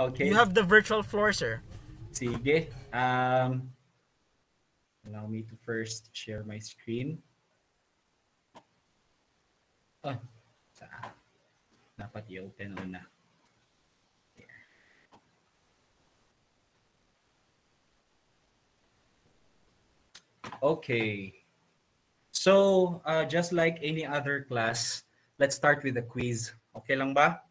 Okay. You have the virtual floor, sir. Sige. Um, allow me to first share my screen. Oh, dapat i-open una. Okay. So, uh, just like any other class, let's start with the quiz. Okay lang ba?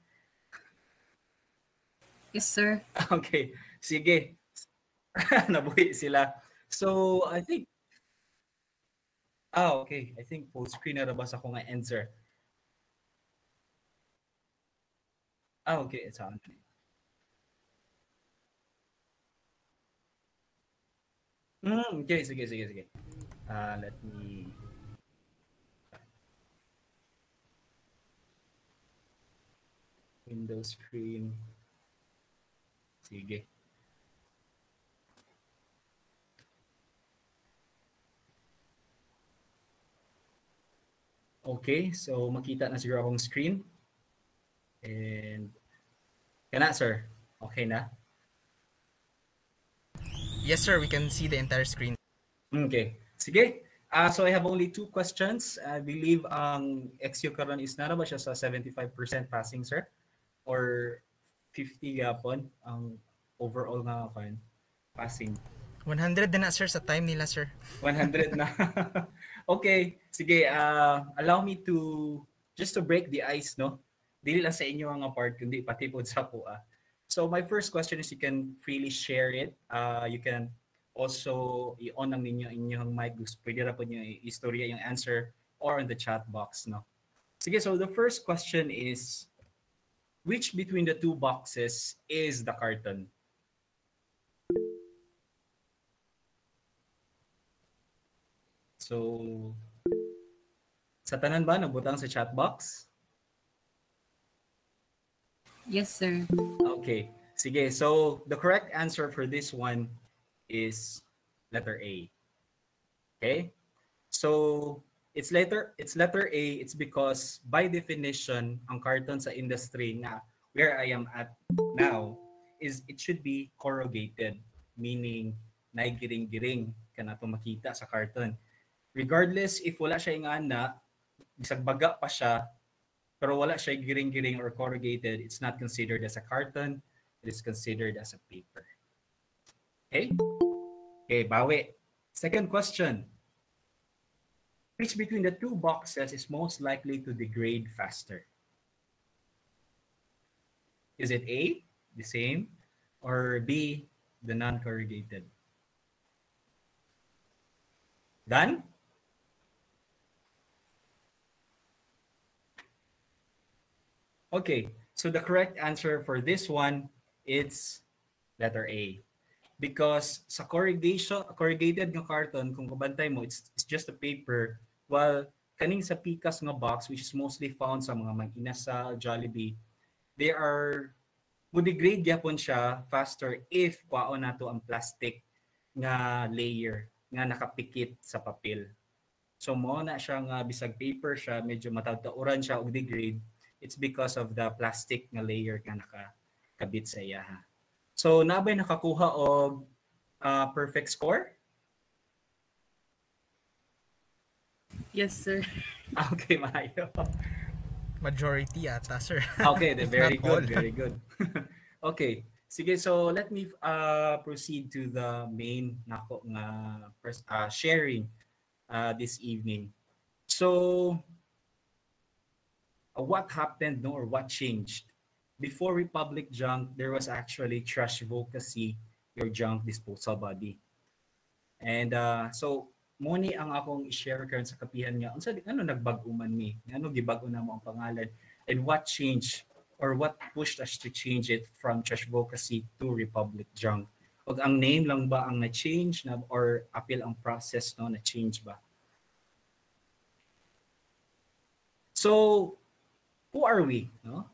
Yes, sir. Okay. Sige. Nabuhi sila. So, I think Ah, okay. I think full screen na rabas ako nga answer. Ah, okay. It's on. Mm, okay, sige, sige, sige. Uh, let me... Windows screen. Sige. Okay, so makita na siguro akong screen. And kana sir, okay na? Yes, sir. We can see the entire screen. Okay. Sige. Uh, so I have only two questions. I believe ang XU karon is na ba siya sa 75% passing, sir? Or 50 yapon ang overall nga kan passing? 100 din na, sir, sa time nila, sir. 100 na. okay. Sige, uh, allow me to just to break the ice, no? Dili lang sa inyo ang part, kundi pati po sa po. Ah. So my first question is you can freely share it. Uh, you can also i-on ang ninyo inyong mic. Pwede na po nyo istorya yung answer or in the chat box. No? Sige, so the first question is, which between the two boxes is the carton? So, sa tanan ba, nabutang sa chat box? Yes, sir. Okay. Sige, so the correct answer for this one is letter A. Okay? So it's letter it's letter A, it's because by definition, ang carton sa industry na where I am at now is it should be corrugated, meaning naigiring-giring ka na makita sa carton. Regardless if wala siya ingana, bisag baga pa siya, pero wala siya giring-giring or corrugated, it's not considered as a carton, it is considered as a paper. Okay? Okay, bawi. Second question. Which between the two boxes is most likely to degrade faster? Is it A, the same, or B, the non-corrugated? Done? Okay, so the correct answer for this one is letter A. Because sa corrugation, corrugated nga carton, kung kabantay mo, it's, it's just a paper, while kaning sa pikas nga box, which is mostly found sa mga mag-inasal, Jollibee, they are, mo-degrade yapon siya faster if kwaon nato ang plastic nga layer nga nakapikit sa papel. So mo na siya nga bisag paper siya, medyo matawtauran siya og degrade it's because of the plastic nga layer nga nakakabit sa iya. So, nabay nakakuha og uh, perfect score? Yes, sir. Okay, maayo. Majority ata, sir. Okay, then very good, all. very good. okay. Sige, so let me uh, proceed to the main nako nga pers- uh, sharing uh, this evening. So, uh, what happened no or what changed before republic junk there was actually trash Vocacy, your junk disposal body and uh, so mo ni ang akong i-share karon sa kapihan nga unsa ano nagbag-o man mi ano gibag-o na mo ang pangalan and what changed or what pushed us to change it from trash advocacy to republic junk og ang name lang ba ang na-change na or appeal ang process no na change ba so who are we? No?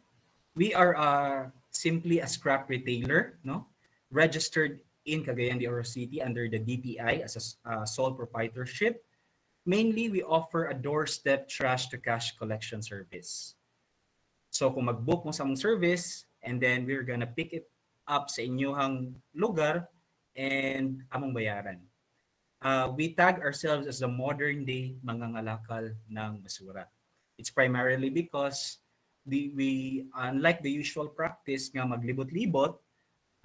We are uh, simply a scrap retailer, no? registered in Cagayan de Oro City under the DTI as a uh, sole proprietorship. Mainly, we offer a doorstep trash to cash collection service. So kung mag-book mo sa mong service, and then we're gonna pick it up sa inyong lugar and among bayaran. Uh, we tag ourselves as the modern day mangangalakal ng basura. It's primarily because the, we, unlike the usual practice nga maglibot-libot,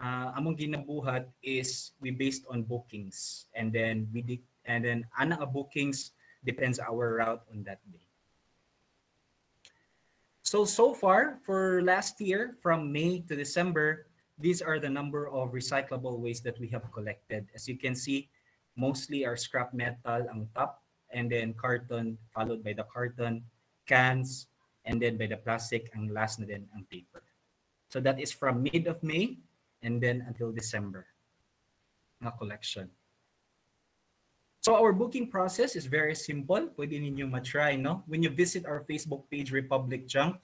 uh, among ginabuhat is we based on bookings and then we di- and then ana bookings depends our route on that day. So so far for last year from May to December, these are the number of recyclable waste that we have collected. As you can see, mostly are scrap metal ang top and then carton followed by the carton, cans, and then by the plastic ang last na din ang paper. So that is from mid of May and then until December nga collection. So our booking process is very simple. Pwede ninyo matry, no? When you visit our Facebook page, Republic Junk,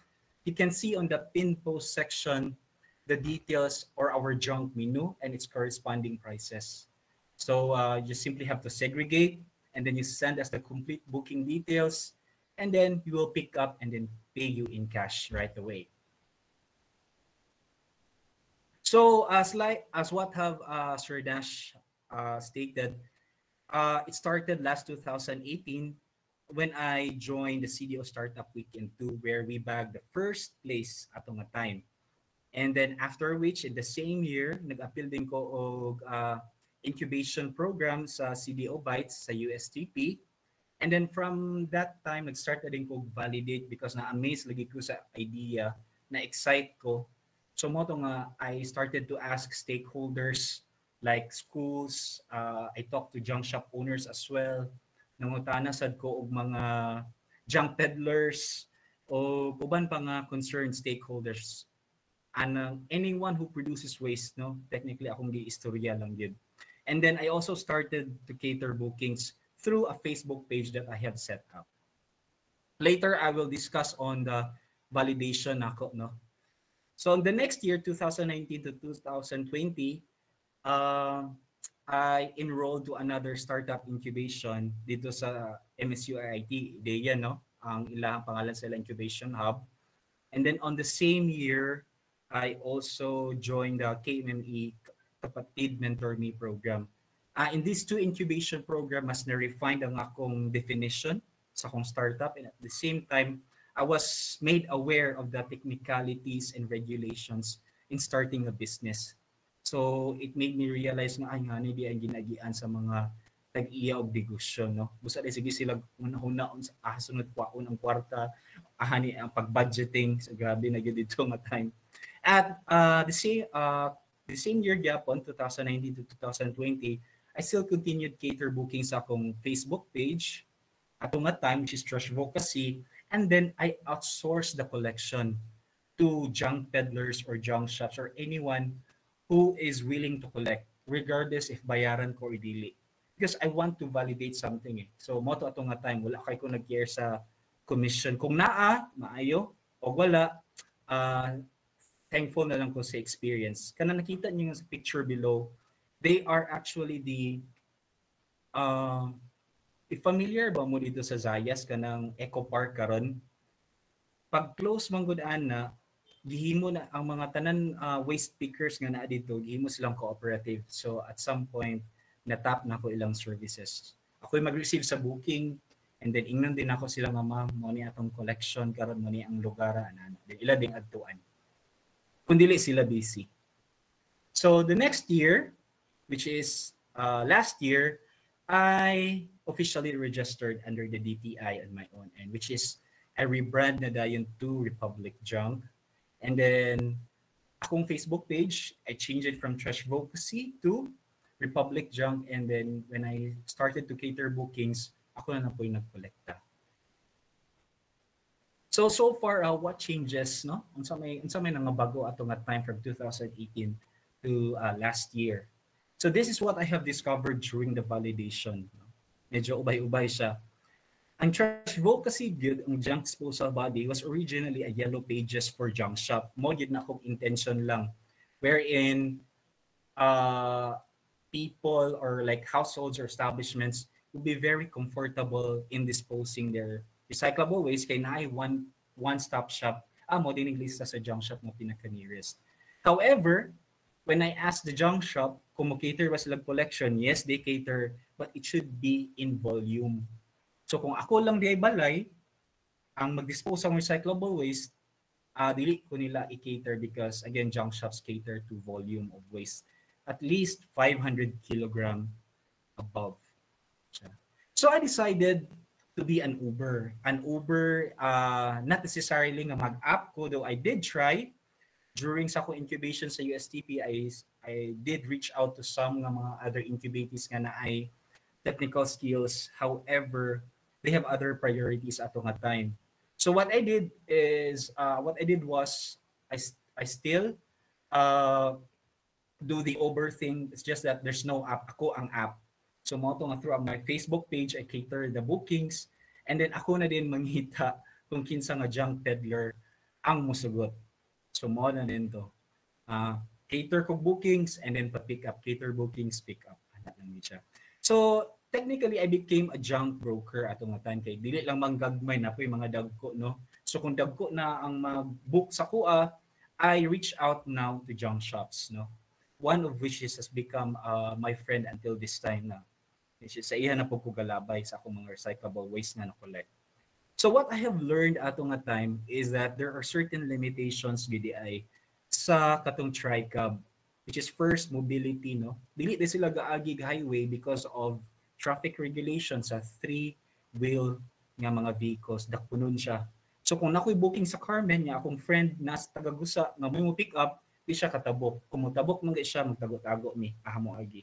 you can see on the pin post section the details or our junk menu and its corresponding prices. So uh, you simply have to segregate and then you send us the complete booking details and then we will pick up and then pay you in cash right away. So as like as what have uh, Sir Dash uh, stated, uh, it started last 2018 when I joined the CDO Startup Weekend 2 where we bagged the first place atong a time. And then after which, in the same year, nag-appeal din ko og uh, incubation program sa CDO Bytes sa USTP. And then from that time, nag-start na din ko validate because na-amaze lagi ko sa idea, na-excite ko. So mo nga, I started to ask stakeholders like schools, uh, I talked to junk shop owners as well. Nangutana sad ko og mga junk peddlers o uban pa nga concerned stakeholders. Anang anyone who produces waste no technically akong giistorya lang yun. And then I also started to cater bookings through a Facebook page that I have set up. Later I will discuss on the validation nako no so in the next year 2019 to 2020 uh, I enrolled to another startup incubation dito sa MSU IIT IDEA no? Ang ilang pangalan sa incubation hub. And then on the same year I also joined the KMME Kapatid Mentor Me program. Uh, in these two incubation program, mas na-refine ang akong definition sa akong startup. And at the same time, I was made aware of the technicalities and regulations in starting a business. So it made me realize nga ay nga di ang ginagian sa mga tag-iya og negosyo no. Busa di sige sila una-una sa ah, sunod kwaon ang kwarta, ahani ang pag-budgeting sa so, grabe na gyud dito nga time. At uh, the same uh, the same year gyapon 2019 to 2020, I still continued cater booking sa akong Facebook page ato nga time which is Trash Advocacy and then I outsourced the collection to junk peddlers or junk shops or anyone who is willing to collect regardless if bayaran ko or dili because I want to validate something eh. So mo to ato nga time wala kay ko nag-care sa commission kung naa maayo o wala uh, thankful na lang ko sa experience. Kana nakita niyo sa picture below, they are actually the uh, familiar ba mo dito sa Zayas kanang Eco Park karon pag close man gud na gihimo na ang mga tanan uh, waste pickers nga naa dito gihimo silang cooperative. So at some point na-tap na ko ilang services. Ako mag-receive sa booking and then ingnon din ako sila nga ma'am mo ni atong collection karon mo ni ang lugar ana. Ila ding adtuan. Kundili sila busy. So the next year, which is uh, last year, I officially registered under the DTI on my own end, which is I rebrand na dayon to Republic Junk. And then akong Facebook page, I changed it from Trash Advocacy to Republic Junk. And then when I started to cater bookings, ako na po yung. So so far uh, what changes no? Unsa may unsa may nangabago ato nga time from 2018 to uh, last year. So this is what I have discovered during the validation. Medyo ubay-ubay siya. Ang trash advocacy good, ang junk disposal body was originally a yellow pages for junk shop. Mo gid na akong intention lang wherein uh, people or like households or establishments would be very comfortable in disposing their recyclable waste kay naay one one stop shop ah, dinig lista sa junk shop mo pinaka nearest however when I asked the junk shop kung mo-cater ba sila collection, yes, they cater, but it should be in volume. So kung ako lang di ay balay, ang mag-dispose ng recyclable waste, uh, dili ko nila i-cater because again, junk shops cater to volume of waste. At least 500 kilogram above. So I decided to be an Uber. An Uber, uh, not necessarily nga mag-app ko, though I did try. During sa ko incubation sa USTP, I, I did reach out to some nga mga other incubators nga na ay technical skills. However, they have other priorities ato nga time. So what I did is, uh, what I did was, I, I still uh, do the Uber thing. It's just that there's no app. Ako ang app. So mo nga through my Facebook page, I cater the bookings. And then ako na din mangita kung kinsa nga junk peddler ang musugot. So mo na din to. Uh, cater ko bookings and then pa-pick up. Cater bookings, pick up. Anak lang. So technically, I became a junk broker at nga time kay dili lang manggagmay na po yung mga dagko, no? So kung dagko na ang mag-book sa kuha, I reach out now to junk shops, no? One of which is has become uh, my friend until this time na which is sa na po ko galabay sa akong mga recyclable waste nga na-collect. So what I have learned ato nga time is that there are certain limitations gidi ay sa katong TriCab which is first mobility no. Dili di sila gaagig highway because of traffic regulations sa three wheel nga mga vehicles dakpunon siya. So kung nakoy booking sa Carmen niya akong friend nas tagagusa nga mo pick up di siya katabok. Kung mutabok man siya magtago-tago mi ahamo agi.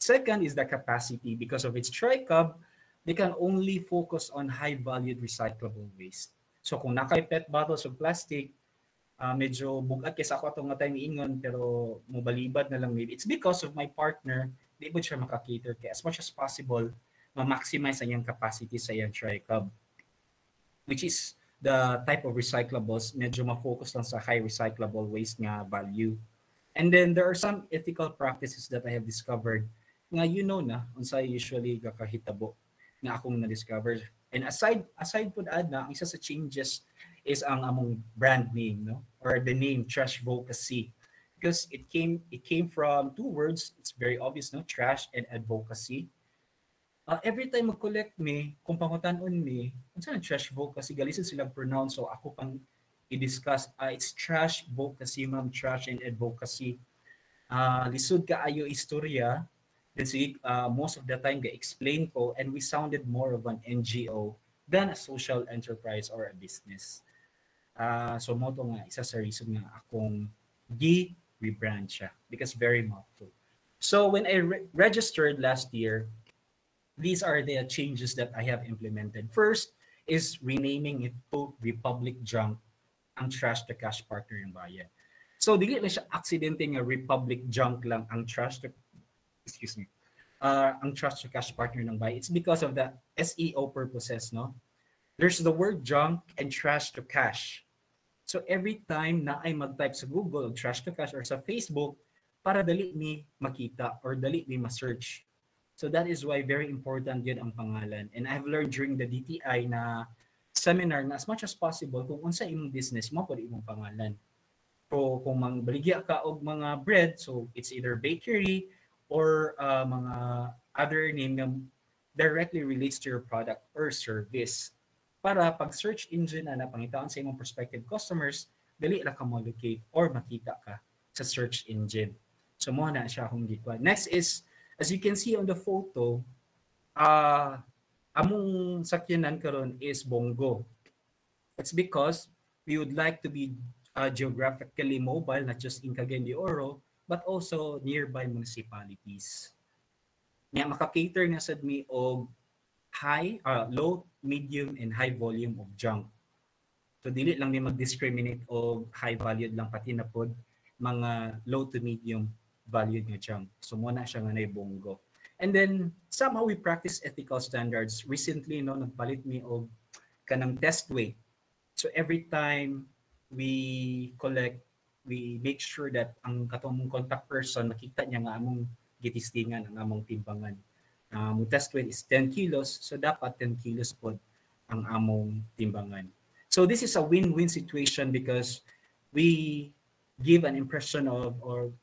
Second is the capacity. Because of its TriCub, they can only focus on high-valued recyclable waste. So kung nakay pet bottles of plastic, uh, medyo bugat kaysa ako itong nga ingon pero mubalibad na lang maybe. It's because of my partner, di ba siya makakater kaya as much as possible, ma-maximize ang capacity sa iyang TriCub. Which is the type of recyclables, medyo ma-focus lang sa high recyclable waste nga value. And then there are some ethical practices that I have discovered nga you know na unsa usually gakahitabo nga akong na-discover. And aside aside pud adna, ang isa sa changes is ang among brand name, no? Or the name Trash Advocacy. Because it came it came from two words, it's very obvious, no? Trash and advocacy. Uh, every time mag-collect me, kung pangutan-on me, unsa ang trash advocacy, galisin sila pronounce, so ako pang i-discuss, uh, it's trash advocacy, ma'am, trash and advocacy. Uh, lisod ka ayo istorya, kasi uh, most of the time ga-explain ko and we sounded more of an NGO than a social enterprise or a business. Uh, so mo to nga isa sa reason nga akong gi-rebrand siya because very mouthful. So when I re- registered last year, these are the changes that I have implemented. First is renaming it to Republic Junk ang trash to cash partner ng bayan. So dili na siya aksidente nga Republic Junk lang ang trash to excuse me, uh, ang trust to cash partner ng buy, it's because of the SEO purposes, no? There's the word junk and trash to cash. So every time na ay mag-type sa Google trash to cash or sa Facebook, para dali ni makita or dali ni ma-search. So that is why very important yun ang pangalan. And I've learned during the DTI na seminar na as much as possible kung unsa imong business mo pwede imong pangalan. So kung mang baligya ka og mga bread, so it's either bakery, or uh, mga other name na directly relates to your product or service. Para pag search engine na napangitaan sa imong prospective customers, dali ra ka mo-locate or makita ka sa search engine. So mo na siya akong gitwa. Next is, as you can see on the photo, uh, among sakyanan karon is Bongo. It's because we would like to be uh, geographically mobile, not just in Cagayan de Oro, but also nearby municipalities. Nga maka-cater na sad mi og high, uh, low, medium, and high volume of junk. So dili lang mi mag-discriminate og high valued lang pati na pod mga low to medium valued nga junk. So muna siya nga naibonggo. And then somehow we practice ethical standards. Recently no nagpalit mi og kanang test weight. So every time we collect we make sure that ang katong contact person makita niya nga among gitistingan ang among timbangan. Um, test weight is 10 kilos, so dapat 10 kilos pod ang among timbangan. So this is a win-win situation because we give an impression of or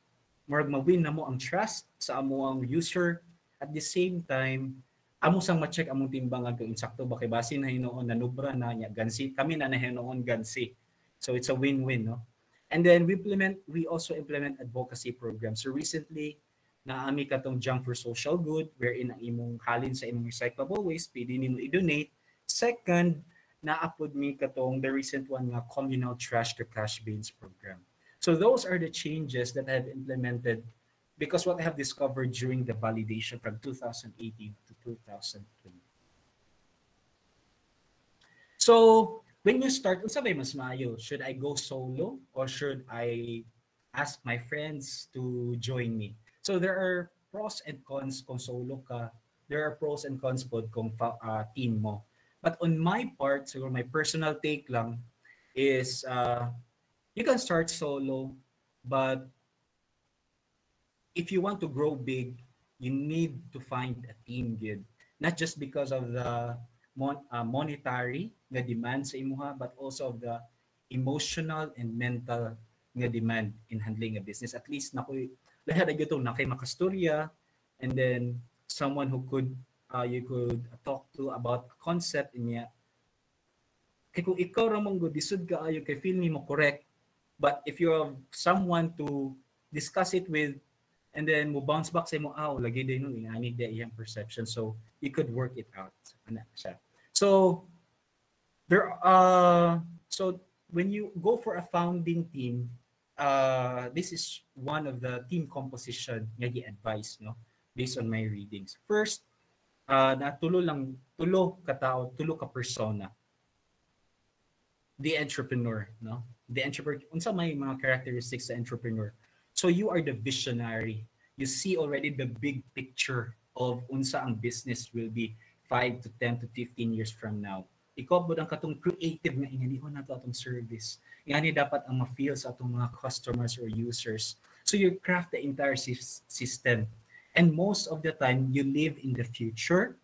murag ma-win na mo ang trust sa amo ang user. At the same time amo sang ma-check among timbangan kung insakto ba kay basin na hinoon nanubra na niya gansi. Kami na na hinoon gansi. So it's a win-win no? And then we implement we also implement advocacy programs. So recently naami katong junk for social good wherein ang imong halin sa imong recyclable waste pwede nimo i-donate second naapod mi katong the recent one nga communal trash to cash bins program so those are the changes that I have implemented because what I have discovered during the validation from 2018 to 2020. So, when you start, unsa may mas maayo? Should I go solo or should I ask my friends to join me? So, there are pros and cons kung solo ka. There are pros and cons pod kung uh, team mo. But on my part, siguro my personal take lang is uh, you can start solo, but if you want to grow big, you need to find a team good. Not just because of the mon- uh, monetary nga demand sa imuha, but also of the emotional and mental nga demand in handling a business. At least nakoy lahat ay ito na kay makastorya and then someone who could uh, you could talk to about concept niya. Kay kung ikaw ra mong disud ka ayo kay feel mo correct but if you have someone to discuss it with and then mo bounce back sa mo aw lagi din no I need the iyang perception so you could work it out ana siya so there uh so when you go for a founding team uh this is one of the team composition nga gi-advise no? Based on my readings. First uh na tulo lang tulo ka tao tulo ka persona. The entrepreneur no? The entrepreneur unsa may mga characteristics sa entrepreneur? So you are the visionary. You see already the big picture of unsa ang business will be 5 to 10 to 15 years from now ikaw ang katong creative nga inganihon nato atong service ingani dapat ang ma-feel sa atong mga customers or users so you craft the entire system and most of the time you live in the future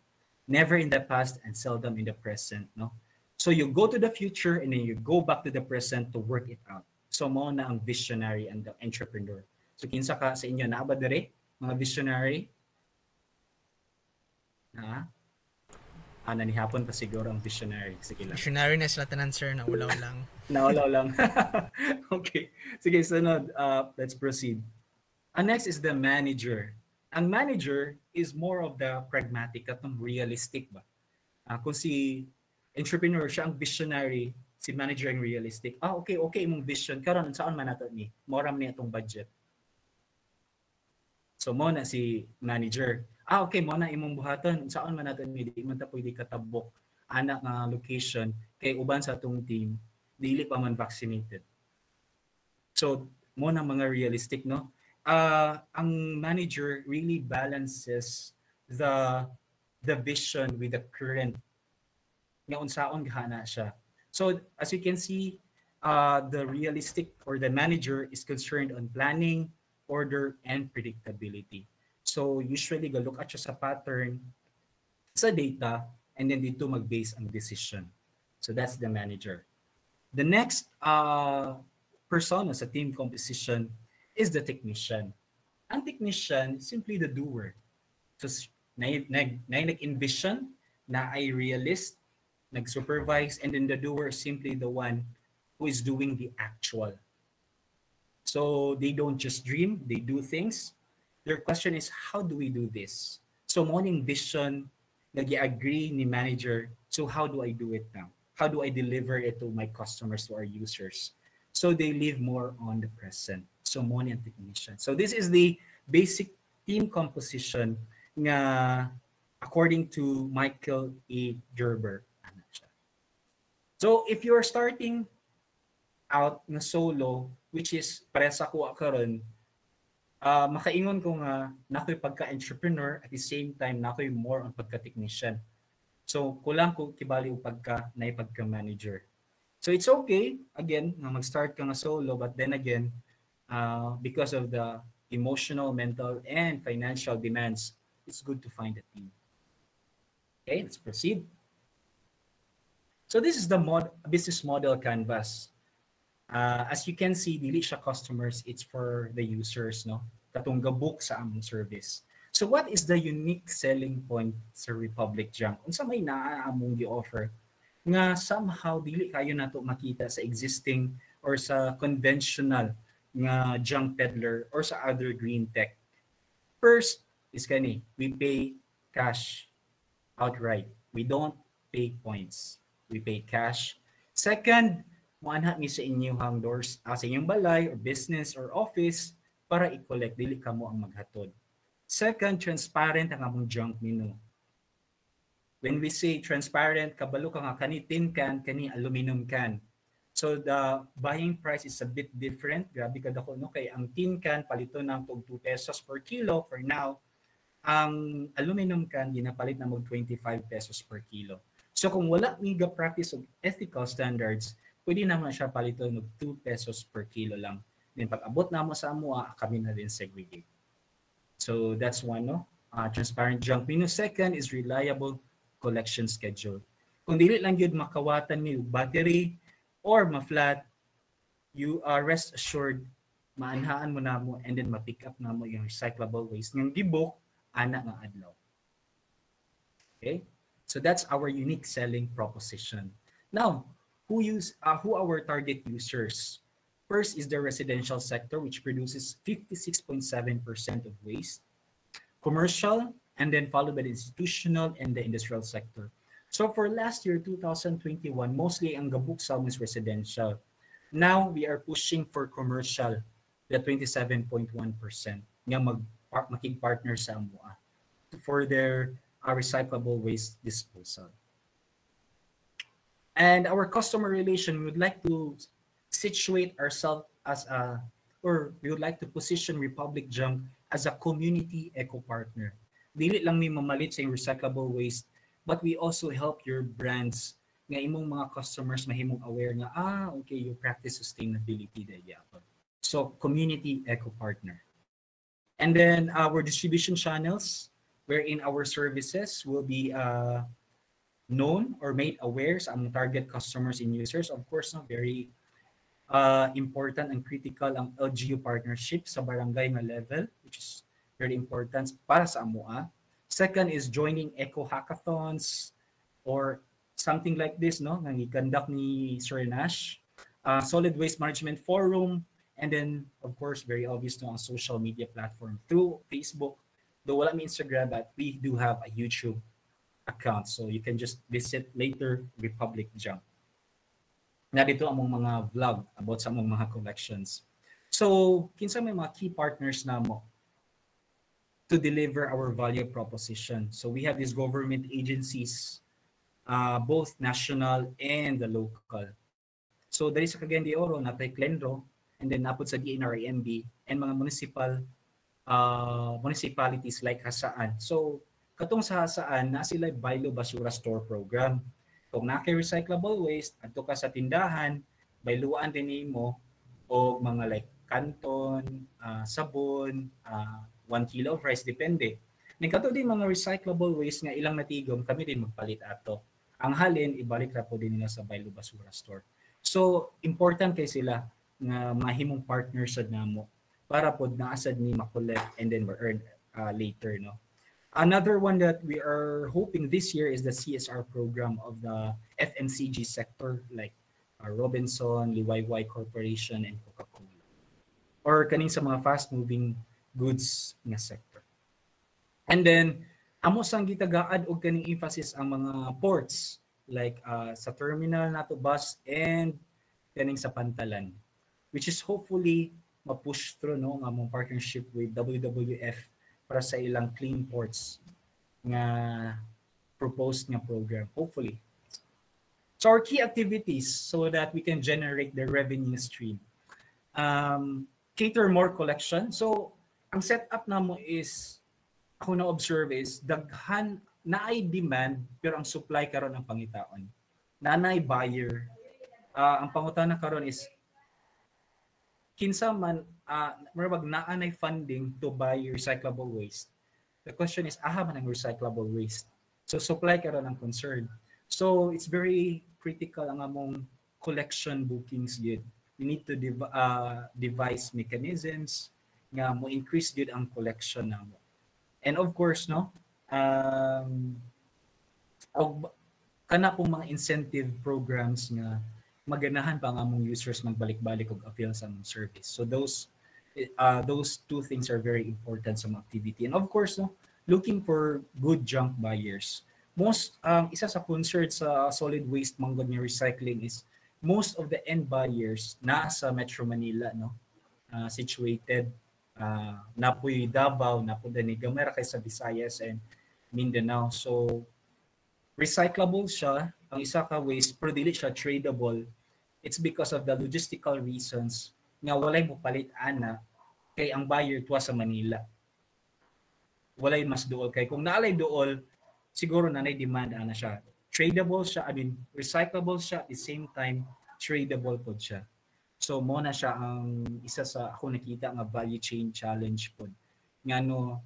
never in the past and seldom in the present no So you go to the future and then you go back to the present to work it out. So mo na ang visionary and the entrepreneur. So kinsa ka sa inyo naa ba dire mga visionary? Na? Ah, nanihapon pa siguro ang visionary. Sige lang. Visionary na sila tanan sir na ulaw lang. Naulaw lang. okay. Sige, sunod. Uh, let's proceed. And next is the manager. Ang manager is more of the pragmatic katong realistic ba? Uh, kung si entrepreneur siya ang visionary si manager ang realistic ah okay okay imong vision karon saan man nato ni moram ni atong budget so mo na si manager ah okay mo na imong buhaton saan man nato ni di man ta pwede katabok anak nga location kay uban sa atong team dili pa man vaccinated so mo na mga realistic no uh, ang manager really balances the the vision with the current nga unsaon gahana siya. So as you can see, uh, the realistic or the manager is concerned on planning, order, and predictability. So usually go look at siya sa pattern, sa data, and then dito mag-base ang decision. So that's the manager. The next uh, persona sa team composition is the technician. Ang technician, is simply the doer. So na, na, na nag-envision, na ay realist, nag-supervise, and then the doer is simply the one who is doing the actual. So they don't just dream, they do things. Their question is, how do we do this? So morning vision, nag-agree ni manager, so how do I do it now? How do I deliver it to my customers, to our users? So they live more on the present. So morning technician. So this is the basic team composition nga according to Michael E. Gerber. So if you're starting out na solo, which is pare sa kuha karon, uh, makaingon ko nga nakoy pagka-entrepreneur at the same time nakoy more on pagka-technician. So kulang ko kibali og pagka na pagka-manager. So it's okay again nga mag-start ka nga solo but then again uh, because of the emotional, mental and financial demands, it's good to find a team. Okay, let's proceed. So this is the mod business model canvas. Uh, as you can see, dili siya customers, it's for the users, no? katong gabuk sa among service. So what is the unique selling point sa Republic Junk? Unsa may naa among gi-offer nga somehow dili kayo nato makita sa existing or sa conventional nga junk peddler or sa other green tech. First is kani, we pay cash outright. We don't pay points. We pay cash. Second, muanha mi sa inyong doors, uh, sa inyong balay or business or office para i-collect dili kamo ang maghatod. Second, transparent ang among junk menu. When we say transparent, kabalo ka nga kani tin can, kani aluminum can. So the buying price is a bit different. Grabe ka dako no kay ang tin can palito ng tog 2 pesos per kilo for now. Ang aluminum can ginapalit na mag 25 pesos per kilo. So kung wala mi ga practice of ethical standards, pwede naman siya palito ng 2 pesos per kilo lang. Then pag abot na mo sa amuha, kami na din segregate. So that's one, no? Uh, transparent junk menu. Second is reliable collection schedule. Kung dili lang yun makawatan ni battery or ma-flat, you are rest assured maanhaan mo na mo and then ma-pick up na mo yung recyclable waste ng gibok ana nga adlaw. Okay? So that's our unique selling proposition. Now, who use uh, who our target users? First is the residential sector which produces 56.7% of waste. Commercial and then followed by the institutional and the industrial sector. So for last year, 2021, mostly ang gabuk Salm is residential. Now we are pushing for commercial, the 27.1% nga mag makig-partner sa for their uh, recyclable waste disposal. And our customer relation, we would like to situate ourselves as a, or we would like to position Republic Junk as a community eco partner. Dili lang mi mamalit sa recyclable waste but we also help your brands nga imong mga customers mahimong aware nga ah okay you practice sustainability daya so community eco partner. And then our distribution channels wherein our services will be uh, known or made aware sa among target customers and users of course no very uh, important and critical ang LGU partnership sa barangay nga level which is very important para sa AMUA. Second is joining eco hackathons or something like this, no? Nang i-conduct ni Sir Nash. Uh, Solid Waste Management Forum, and then, of course, very obvious no, on social media platform through Facebook. Though wala mi Instagram, but we do have a YouTube account. So you can just visit later Republic Jump. Na dito among mga vlog about sa among mga collections. So, kinsa may mga key partners na mo to deliver our value proposition. So we have these government agencies, uh, both national and the local. So there is Cagayan de Oro, natay Clenro, and then napod sa DNRMB, and mga municipal uh, municipalities like Hasaan. So katong sa Hasaan, na sila Bailo Basura Store Program. Kung na recyclable waste, adto ka sa tindahan, bayluan din mo o mga like kanton, uh, sabon, uh, 1 kilo of rice, depende. Nagkato din mga recyclable waste nga ilang natigom, kami din magpalit ato. Ang halin, ibalik ra po din nila sa Bailo Basura Store. So, important kay sila nga mahimong partner sa namo para pod naasad ni makulit and then we earn uh, later no another one that we are hoping this year is the CSR program of the FMCG sector like uh, Robinson, Liwayway Corporation and Coca-Cola or kaning sa mga fast moving goods nga sector. And then amo sang gitagaad og kaning emphasis ang mga ports like uh, sa terminal nato bus and kaning sa pantalan which is hopefully ma-push through no nga mong partnership with WWF para sa ilang clean ports nga proposed nga program hopefully so our key activities so that we can generate the revenue stream um, cater more collection so ang setup na mo is ako na observe is daghan na ay demand pero ang supply karon ang pangitaon. Nanay buyer. Uh, ang pangutana karon is kinsa man uh, marabag naanay funding to buy recyclable waste. The question is aha man ang recyclable waste. So supply karon ang concern. So it's very critical ang among collection bookings yun. We need to dev- uh, devise mechanisms nga mo increase gyud ang collection namo. And of course no, um kana pong mga incentive programs nga maganahan pa nga among users magbalik-balik og avail sa among service. So those uh, those two things are very important sa mga activity. And of course, no, looking for good junk buyers. Most um, isa sa concern sa solid waste manggod nga recycling is most of the end buyers na sa Metro Manila no uh, situated uh, napoy Davao napo dani gamera kay sa Visayas and Mindanao so recyclable siya ang isa ka waste pero dili siya tradable it's because of the logistical reasons nga walay mo palit ana kay ang buyer tuwa sa Manila walay mas duol kay kung naalay duol siguro na nay demand ana siya. Tradable siya, I mean, recyclable siya at the same time tradable pod siya. So mo na siya ang isa sa ako nakita nga value chain challenge pod. Ngano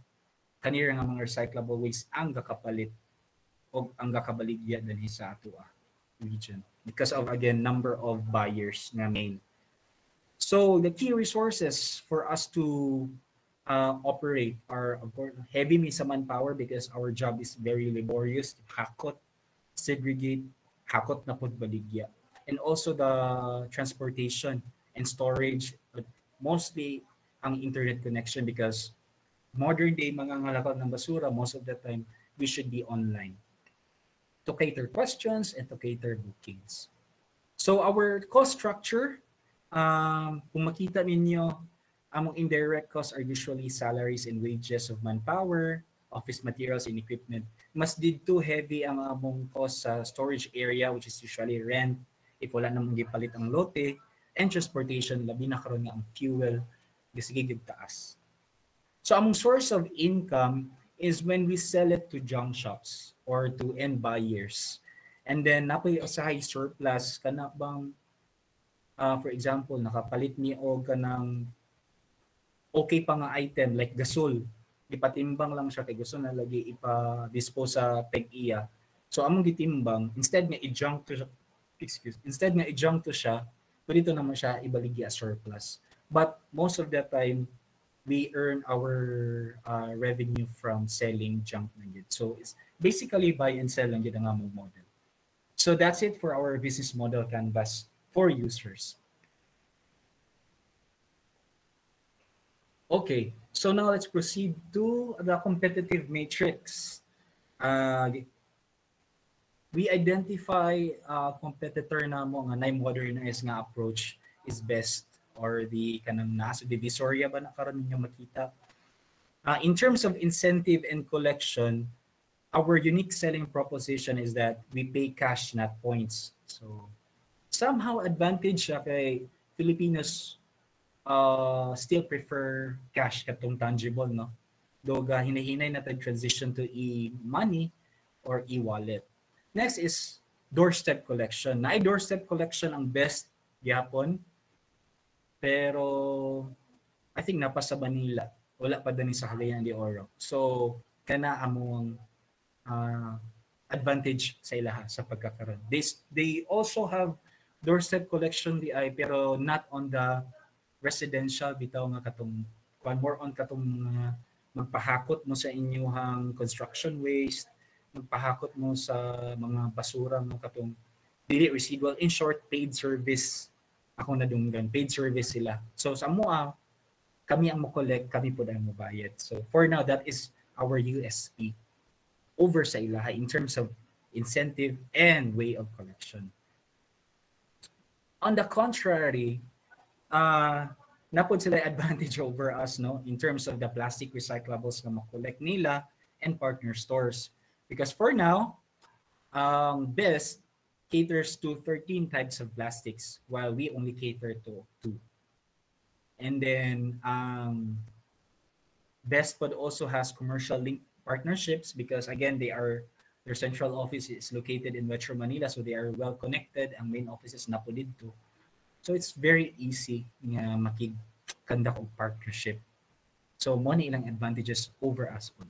kanira nga mga recyclable waste ang gakapalit o ang gakabaligya dinhi sa ato ah, region. Because of again number of buyers nga main. So the key resources for us to uh, operate are of course heavy me sa manpower because our job is very laborious. Hakot segregate hakot na pud baligya. And also the transportation and storage but mostly ang internet connection because modern day mga ngalakal ng basura most of the time we should be online to cater questions and to cater bookings so our cost structure um, kung makita ninyo among indirect costs are usually salaries and wages of manpower, office materials and equipment. Mas dito heavy ang among cost sa storage area which is usually rent if wala namang gipalit ang lote and transportation labi na karon nga ang fuel gisigig taas. So among source of income is when we sell it to junk shops or to end buyers. And then napoy usahay surplus kana bang uh, for example nakapalit ni og kanang okay pa nga item like gasol ipatimbang lang siya kay gusto na lagi ipa-dispose sa peg-iya. So among gitimbang instead nga i-junk to excuse, instead nga i-junk to siya, pwede naman siya ibaligi as surplus. But most of the time we earn our uh, revenue from selling junk na. So it's basically buy and sell lang ang model. So that's it for our business model canvas for users. Okay, so now let's proceed to the competitive matrix. Uh, we identify uh, competitor na mo nga na modernized nga approach is best or the kanang nasa divisoria ba na karon ninyo makita. Uh, in terms of incentive and collection, our unique selling proposition is that we pay cash not points. So somehow advantage siya kay Filipinos uh, still prefer cash katong tangible no doga hinahinay na transition to e-money or e-wallet next is doorstep collection na doorstep collection ang best gyapon pero I think napa sa Manila. Wala pa din sa Cagayan de Oro. So kana among uh, advantage sa ilaha sa pagkakaroon. They they also have doorstep collection di pero not on the residential bitaw nga katong kwan more on katong uh, magpahakot mo sa inyong construction waste magpahakot mo sa mga basura mo katong dili residual in short paid service ako na dunggan paid service sila. So sa mo kami ang mo collect kami po ang mo bayad so for now that is our USP over sa ilaha in terms of incentive and way of collection. On the contrary uh, napod sila advantage over us no? In terms of the plastic recyclables na makolek nila and partner stores. Because for now um, best caters to 13 types of plastics while we only cater to two and then um, best pod also has commercial link partnerships because again they are their central office is located in Metro Manila so they are well connected ang main office is napo dito So it's very easy nga makigkanda og partnership. So money ilang advantages over us po.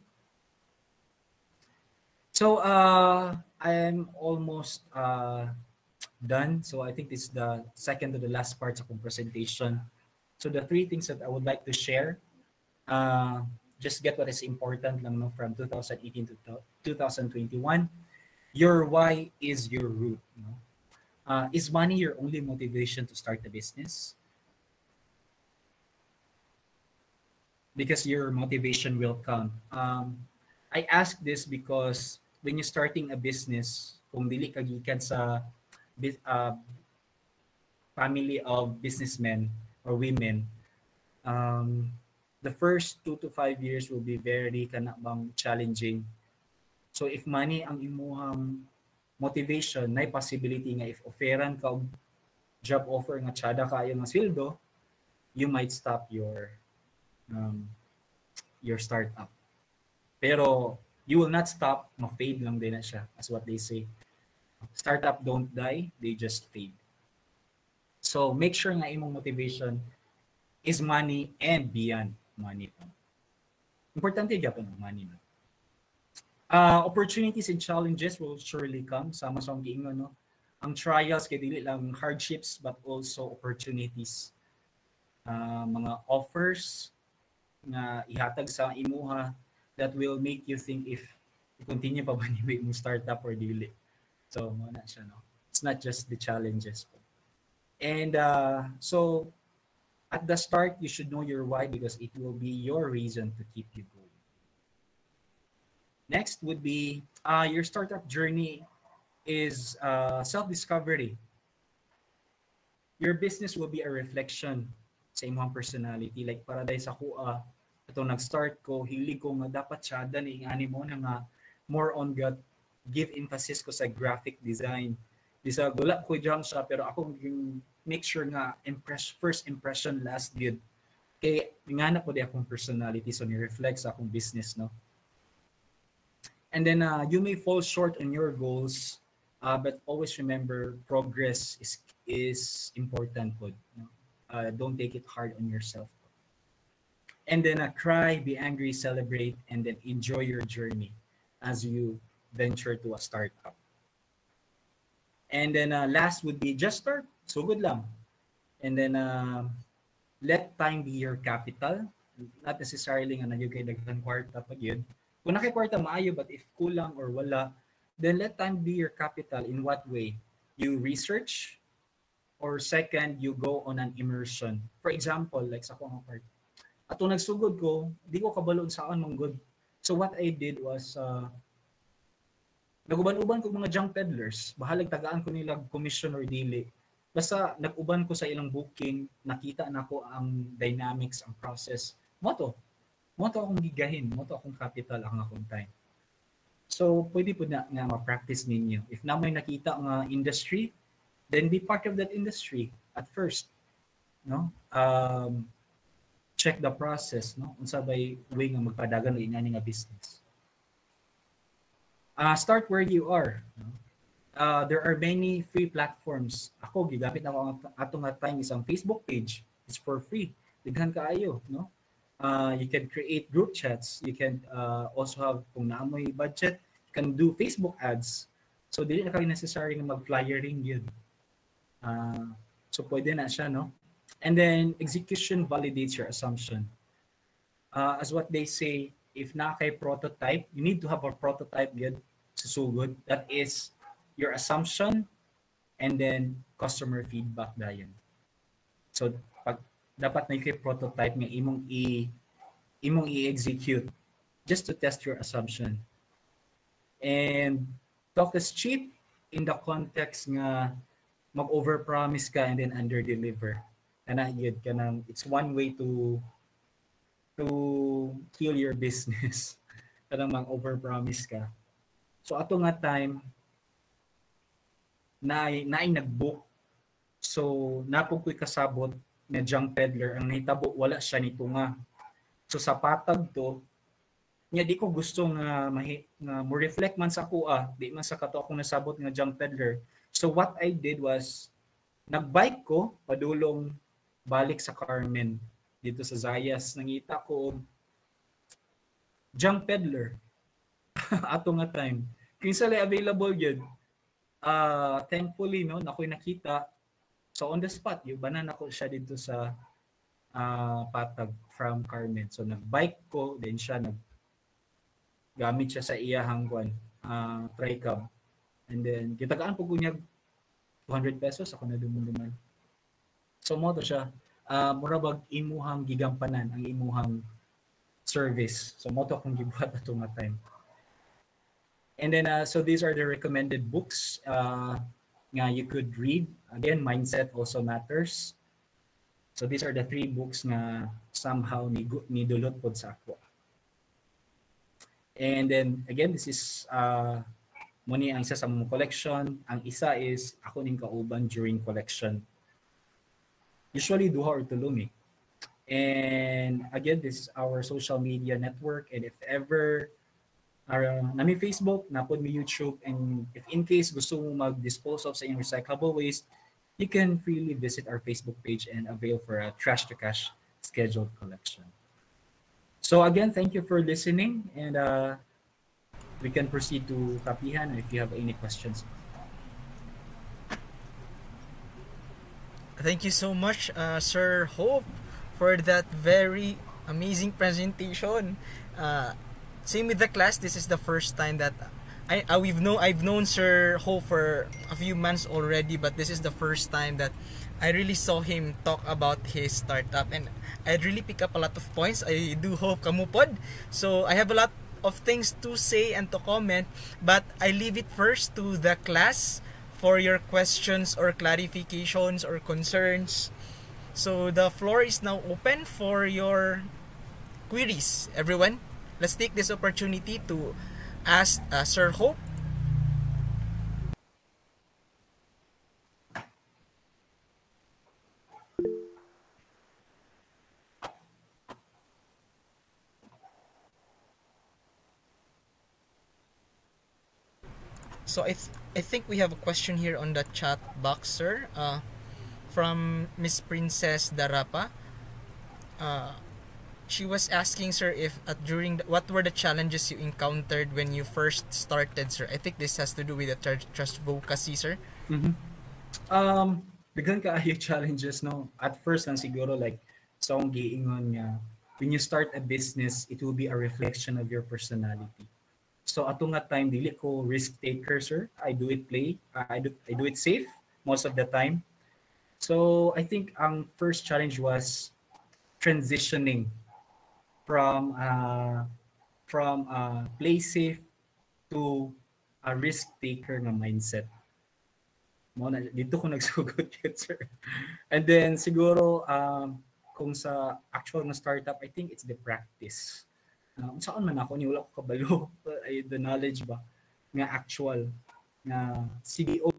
So uh, I'm almost uh, done. So I think this is the second to the last part of the presentation. So the three things that I would like to share uh, just get what is important lang no, from 2018 to 2021. Your why is your root. No? Uh, is money your only motivation to start a business? Because your motivation will come. Um, I ask this because when you're starting a business, kung dili ka gikan sa uh, family of businessmen or women, um, the first two to five years will be very kanabang challenging. So if money ang imuhang motivation, na possibility nga if offeran ka job offer nga tsada kayo nga sweldo, you might stop your um, your startup. Pero you will not stop, ma-fade lang din na siya as what they say. Startup don't die, they just fade. So make sure nga imong motivation is money and beyond money. Importante gyapon ang money. No? Uh, opportunities and challenges will surely come. Sama sa giingon, no? Ang trials kay dili lang hardships but also opportunities. Uh, mga offers nga ihatag sa imuha that will make you think if you continue pa ba ni startup or dili. So, mo na siya, no? It's not just the challenges. And uh, so, at the start, you should know your why because it will be your reason to keep you going. Next would be uh, your startup journey is uh, self-discovery. Your business will be a reflection sa imong personality. Like para dahil sa kuha, ito nag-start ko, hili ko nga dapat siya ni ingani mo na nga more on God, give emphasis ko sa graphic design. Di sa gula ko dyan siya, pero ako make sure nga impress first impression last good. Kay nga na po di akong personality so ni-reflect sa akong business no? And then uh, you may fall short on your goals uh, but always remember progress is is important po uh, don't take it hard on yourself and then a cry be angry celebrate and then enjoy your journey as you venture to a startup and then uh, last would be just start So good lang. And then uh, let time be your capital. Not necessarily nga nagyo kay daghan kwarta pag yun. Kung nakay kwarta maayo but if kulang or wala, then let time be your capital. In what way? You research or second, you go on an immersion. For example, like sa akong part. Ato nagsugod ko, di ko kabaloon saan mong good. So what I did was uh, naguban-uban ko mga junk peddlers. Bahalag tagaan ko nila commission or dili basta nag-uban ko sa ilang booking, nakita na ko ang dynamics, ang process. Mo to. Mo to akong gigahin, mo to akong capital ang akong time. So, pwede po na nga ma-practice ninyo. If na may nakita nga industry, then be part of that industry at first. No? Um, check the process, no? Unsa bay way nga magpadagan ni nga business. Uh, start where you are. No? uh, there are many free platforms. Ako, gigamit na ako atong nga time isang Facebook page. It's for free. Dighan kaayo, no? Uh, you can create group chats. You can uh, also have, kung naamoy budget, you can do Facebook ads. So, dili na kayo necessary nga mag-flyering yun. Uh, so, pwede na siya, no? And then, execution validates your assumption. Uh, as what they say, if na kay prototype, you need to have a prototype so good. That is your assumption, and then customer feedback dayon. So pag dapat na kay prototype nga imong i imong i-execute just to test your assumption. And talk is cheap in the context nga mag-overpromise ka and then under-deliver. Kana yun ka nang, it's one way to to kill your business. Kanang mag-overpromise ka. So ato nga time, na naay nagbook. So napog kasabot nga junk peddler ang nahitabo wala siya nito nga. So sa patag to nya di ko gusto nga mahi, nga mo reflect man sa kuha, di man sa kato akong nasabot nga junk peddler. So what I did was nagbike ko padulong balik sa Carmen dito sa Zayas nangita ko junk peddler ato nga time kinsa available yun uh, thankfully no nakoy nakita so on the spot yung banan ako siya dito sa uh, patag from Carmen. So nag-bike ko, then siya nag gamit siya sa iyahang kwan, uh, tricab. And then gitagaan ko gunyag 200 pesos ako na duman So mo to siya uh, mura bag imuhang gigampanan ang imuhang service. So mo to akong gibuhat ato nga time. And then uh, so these are the recommended books uh, nga you could read. Again, mindset also matters. So these are the three books nga somehow ni nidulot pod sa ako. And then again, this is uh, muni ang isa sa mong collection. Ang isa is ako ning kauban during collection. Usually duha or eh. And again, this is our social media network. And if ever uh, nami Facebook, napod mi YouTube, and if in case gusto mo mag-dispose of sa inyong recyclable waste, you can freely visit our Facebook page and avail for a trash to cash scheduled collection. So again, thank you for listening and uh, we can proceed to Kapihan if you have any questions. Thank you so much, uh, Sir Hope, for that very amazing presentation. Uh, same with the class, this is the first time that I, I we've know I've known Sir Hope for a few months already, but this is the first time that I really saw him talk about his startup, and I really pick up a lot of points. I do hope kamupod. So I have a lot of things to say and to comment, but I leave it first to the class for your questions or clarifications or concerns. So the floor is now open for your queries, everyone. Let's take this opportunity to ask uh, Sir Hope. So I, I think we have a question here on the chat box, sir, uh, from Miss Princess Darapa. Uh, she was asking sir if during the, what were the challenges you encountered when you first started sir i think this has to do with the trust, trust advocacy sir mm-hmm. um bigyan ka ayo challenges no at first lang siguro like sa so, giingon nga when you start a business it will be a reflection of your personality so ato nga time dili ko risk taker sir i do it play i do i do it safe most of the time so i think ang first challenge was transitioning from uh, from uh, play safe to a risk taker na mindset. Mo na dito ko nagsugod yun, sir. And then siguro um, kung sa actual na startup, I think it's the practice. Uh, saan man ako, ni wala ko kabalo, ay the knowledge ba? Nga actual na CDO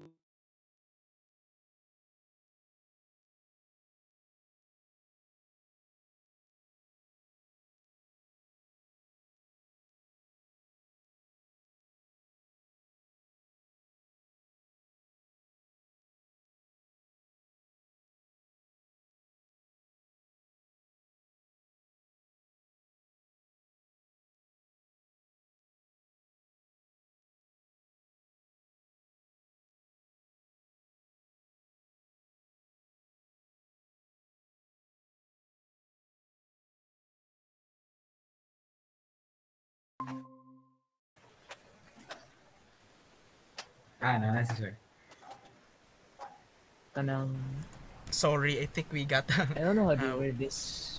Ah, no, that's sir. Kanang Sorry, I think we got I don't know how to uh, word this.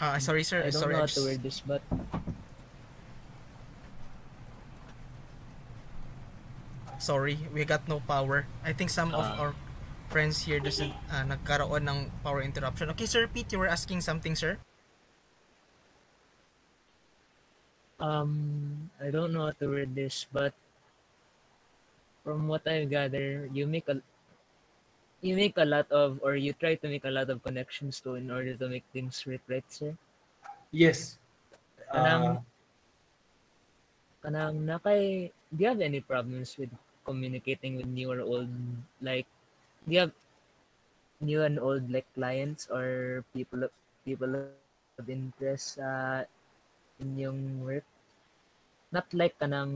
Uh, sorry sir, I don't sorry. know how just... to word this but Sorry, we got no power. I think some of Ah. our friends here doesn't uh, nagkaroon ng power interruption. Okay, Sir Pete, you were asking something, sir? um I don't know how to word this but from what I gather you make a you make a lot of or you try to make a lot of connections to in order to make things work right sir? Yes. Kanang- Uh, kanang nakay do you have any problems with communicating with new or old like do you have new and old like clients or people people of interest uh, in yung work not like kanang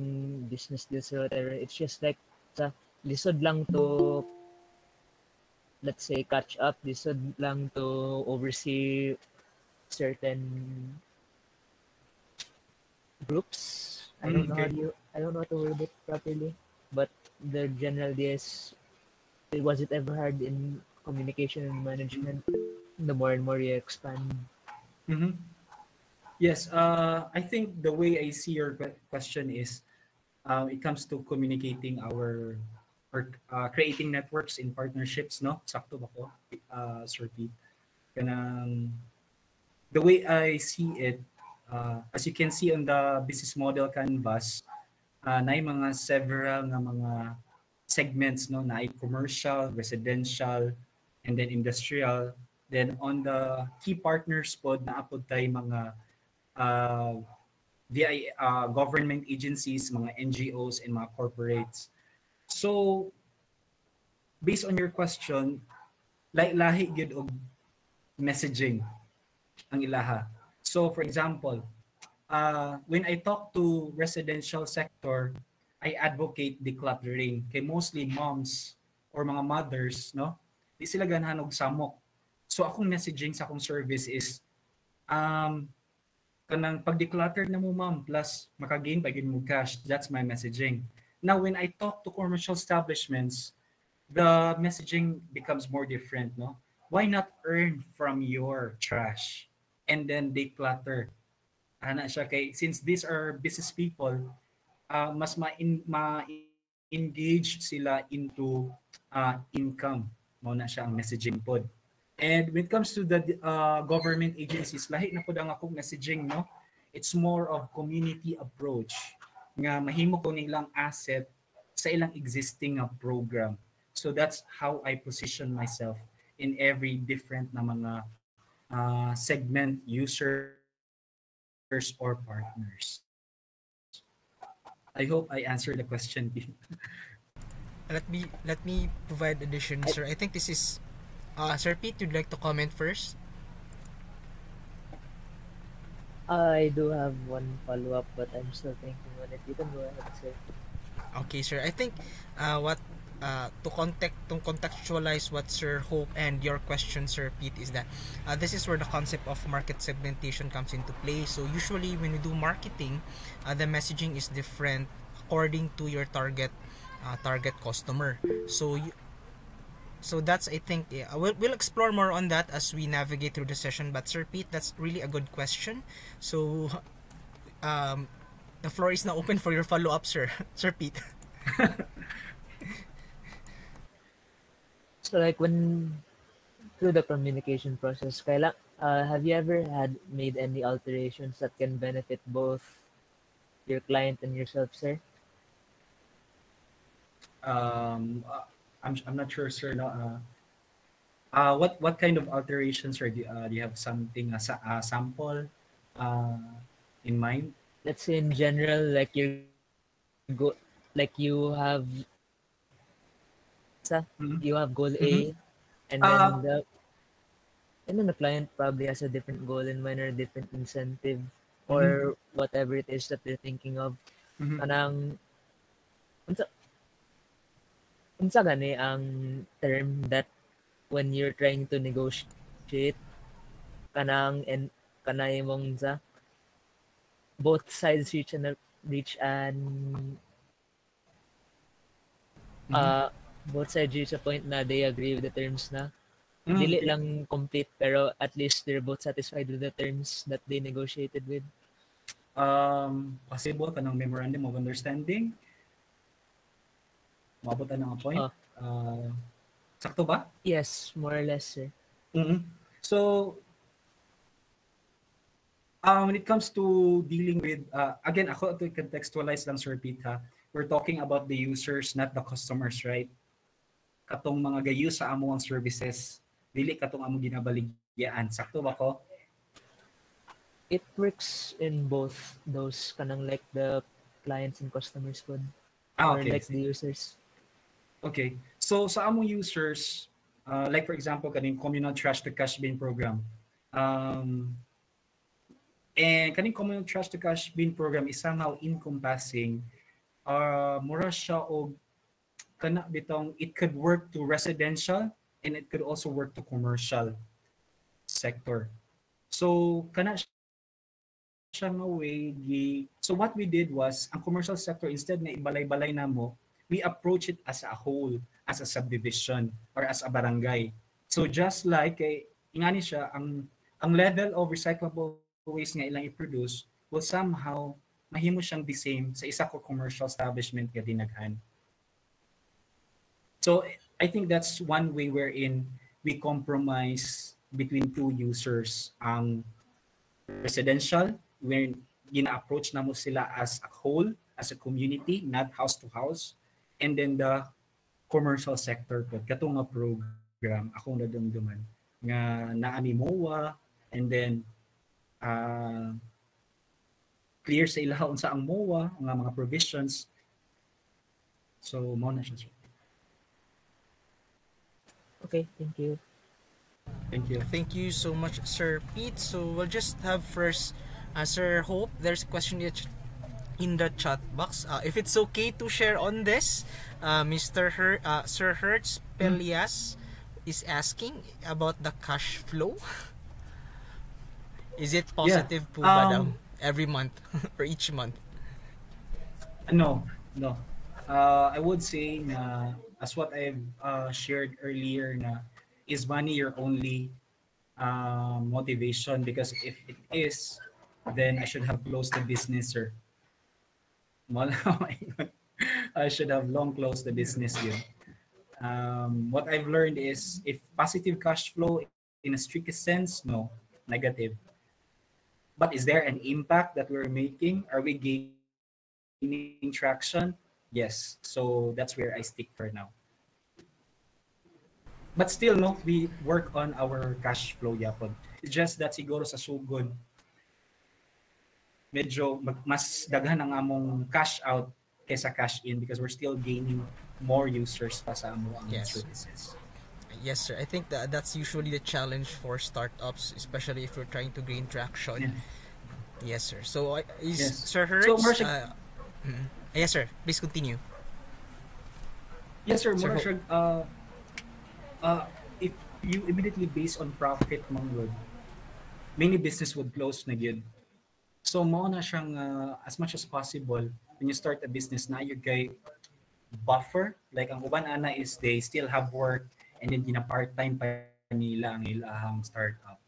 business deals or whatever. It's just like sa lisod lang to let's say catch up. Would lang to oversee certain groups. I don't Mm, know how okay. you i don't know how to word it properly but the general idea is was it ever hard in communication and management? The more and more you expand. Mhm. Yes, uh, I think the way I see your question is, uh, it comes to communicating our or uh, creating networks in partnerships, no? Sakto ba ko, uh, Sir Pete? The way I see it, uh, as you can see on the business model canvas, uh, na mga several na mga segments, no? Na commercial, residential, and then industrial. Then on the key partners pod na apod tayo mga uh, VI, uh, government agencies, mga NGOs, and mga corporates. So, based on your question, like lahi gid og messaging ang ilaha. So, for example, uh, when I talk to residential sector, I advocate decluttering kay mostly moms or mga mothers, no? Di sila ganahan og samok. So, akong messaging sa akong service is um, kanang pag-declutter na mo ma'am plus makagain pa mo cash. That's my messaging. Now when i talk to commercial establishments the messaging becomes more different no? Why not earn from your trash? And then declutter. Ana siya kay since these are business people uh, mas ma, ma engage sila into uh, income. Mo na siya ang messaging pod And when it comes to the uh, government agencies, lahi na po ang akong messaging, no? It's more of community approach nga mahimo ko nilang asset sa ilang existing uh, program. So that's how I position myself in every different na mga uh, segment users or partners. I hope I answered the question. Let me let me provide addition, sir. I think this is uh, Sir Pete, you'd like to comment first? I do have one follow up, but I'm still thinking on it. You can go ahead, sir. Okay, sir. I think uh, what uh, to contact to contextualize what Sir Hope and your question, Sir Pete, is that uh, this is where the concept of market segmentation comes into play. So usually when we do marketing, uh, the messaging is different according to your target uh, target customer. So you, so that's I think yeah, we'll, we'll explore more on that as we navigate through the session. But Sir Pete, that's really a good question. So um, the floor is now open for your follow up, sir. Sir Pete. So like when through the communication process, kaila, uh, have you ever had made any alterations that can benefit both your client and yourself, sir? um, uh, I'm, I'm not sure, sir. No, uh, uh, what what kind of alterations, sir? Do, uh, do you have something, as a uh, sample uh, in mind? Let's say in general, like you go, like you have, sa, Mhm. you have goal A, Mhm. and then Uh, the, and then the client probably has a different goal in mind or a different incentive or whatever it is that they're thinking of. Mhm. kanang unsa gani ang term that when you're trying to negotiate kanang and kanay mong sa both sides reach an reach an Mhm. uh both sides reach a point na they agree with the terms na Mm, dili lang complete pero at least they're both satisfied with the terms that they negotiated with Um, possible ka ng memorandum of understanding? Mabot na ng point? Ah. Uh, sakto ba? yes more or less sir Mhm. So, uh, when it comes to dealing with, uh, again, ako to contextualize lang, Sir Pete, ha? We're talking about the users, not the customers, right? Katong mga gayu sa amo ang services, dili katong amo ginabaligyan. Sakto ba ko? it works in both those kanang like the clients and customers pod Ah, or okay. like the users Okay. So sa among users, uh, like for example, kaning communal trash to cash bin program. Um, and kaning communal trash to cash bin program is somehow encompassing uh, mura siya og kana bitong it could work to residential and it could also work to commercial sector. So kana siya nga way so what we did was ang commercial sector instead na ibalay-balay na mo we approach it as a whole as a subdivision or as a barangay. So just like eh, kay ingani siya ang ang level of recyclable waste nga ilang i-produce will somehow mahimo siyang the same sa isa ko commercial establishment nga dinaghan. So I think that's one way wherein we compromise between two users ang residential when gina-approach na mo sila as a whole as a community not house to house and then the commercial sector po katong nga program akong nadumduman nga naami MOA and then uh, clear sa ilaha unsa ang MOA nga mga provisions so mo na siya. Okay, thank you. thank you Thank you so much, Sir Pete. So we'll just have first, uh, Sir Hope. There's a question in the ch- in the chat box. Uh, if it's okay to share on this, uh, Mr. Her- uh, Sir Hertz Pelias is asking about the cash flow. Is it positive po ba daw Um, every month or each month? No, no. Uh, I would say na as what I've uh, shared earlier na is money your only uh, motivation because if it is, then I should have closed the business or I should have long closed the business yun. Um, what I've learned is if positive cash flow in a strictest sense, no, negative. But is there an impact that we're making? Are we gaining traction? Yes. So that's where I stick for now. But still, no, we work on our cash flow yapon. It's just that siguro sa sugod, medyo mag- mas daghan ang among cash out kaysa cash in because we're still gaining more users pa sa among Yes. services. Yes, sir. I think that that's usually the challenge for startups, especially if you're trying to gain traction. Yeah. Yes, sir. So, is Yes. Sir Hertz? So, Marcia- uh, mm, yes, sir. Please continue. Yes, sir. Sir, More sure, uh, uh, if you immediately base on profit good, many business would close na gyud. So mo na siyang uh, as much as possible when you start a business na you kay buffer like ang uban ana is they still have work and then gina part-time pa nila ang ilahang startup.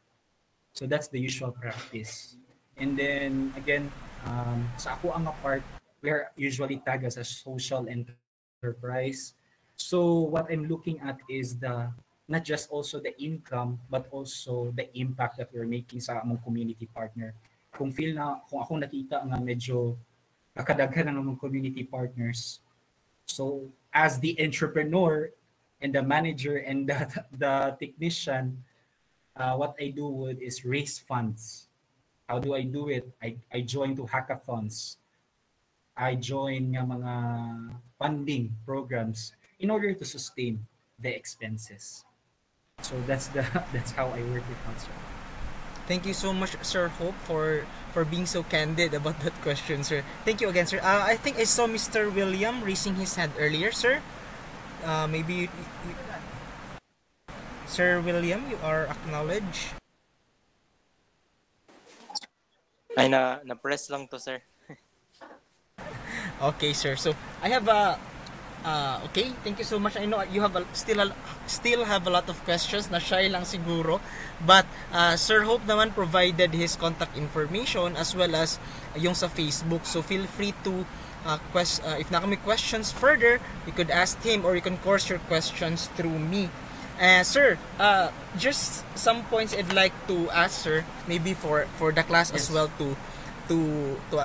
So that's the usual practice. And then again, um, sa ako ang part, we are usually tagged as a social enterprise. So what I'm looking at is the not just also the income but also the impact that we're making sa among community partner. Kung feel na kung ako nakita nga medyo nakadaghan ng among community partners. So as the entrepreneur and the manager and the, the technician, uh, what I do would is raise funds. How do I do it? I, I join to hackathons. I join nga mga funding programs in order to sustain the expenses. So that's the that's how I work it out. Thank you so much, Sir Hope, for for being so candid about that question, sir. Thank you again, sir. Uh, I think I saw Mr. William raising his hand earlier, sir. Uh, maybe you, you- Sir William, you are acknowledged. Ay, na, na-press lang to, sir. Okay, sir. So I have a uh, okay. Thank you so much. I know you have a, still a, still have a lot of questions. Na shy lang siguro, but uh, Sir Hope naman provided his contact information as well as yung sa Facebook. So feel free to uh, quest uh, if na kami questions further, you could ask him or you can course your questions through me. Uh, sir, uh, just some points I'd like to ask sir, maybe for for the class as Yes. well to to to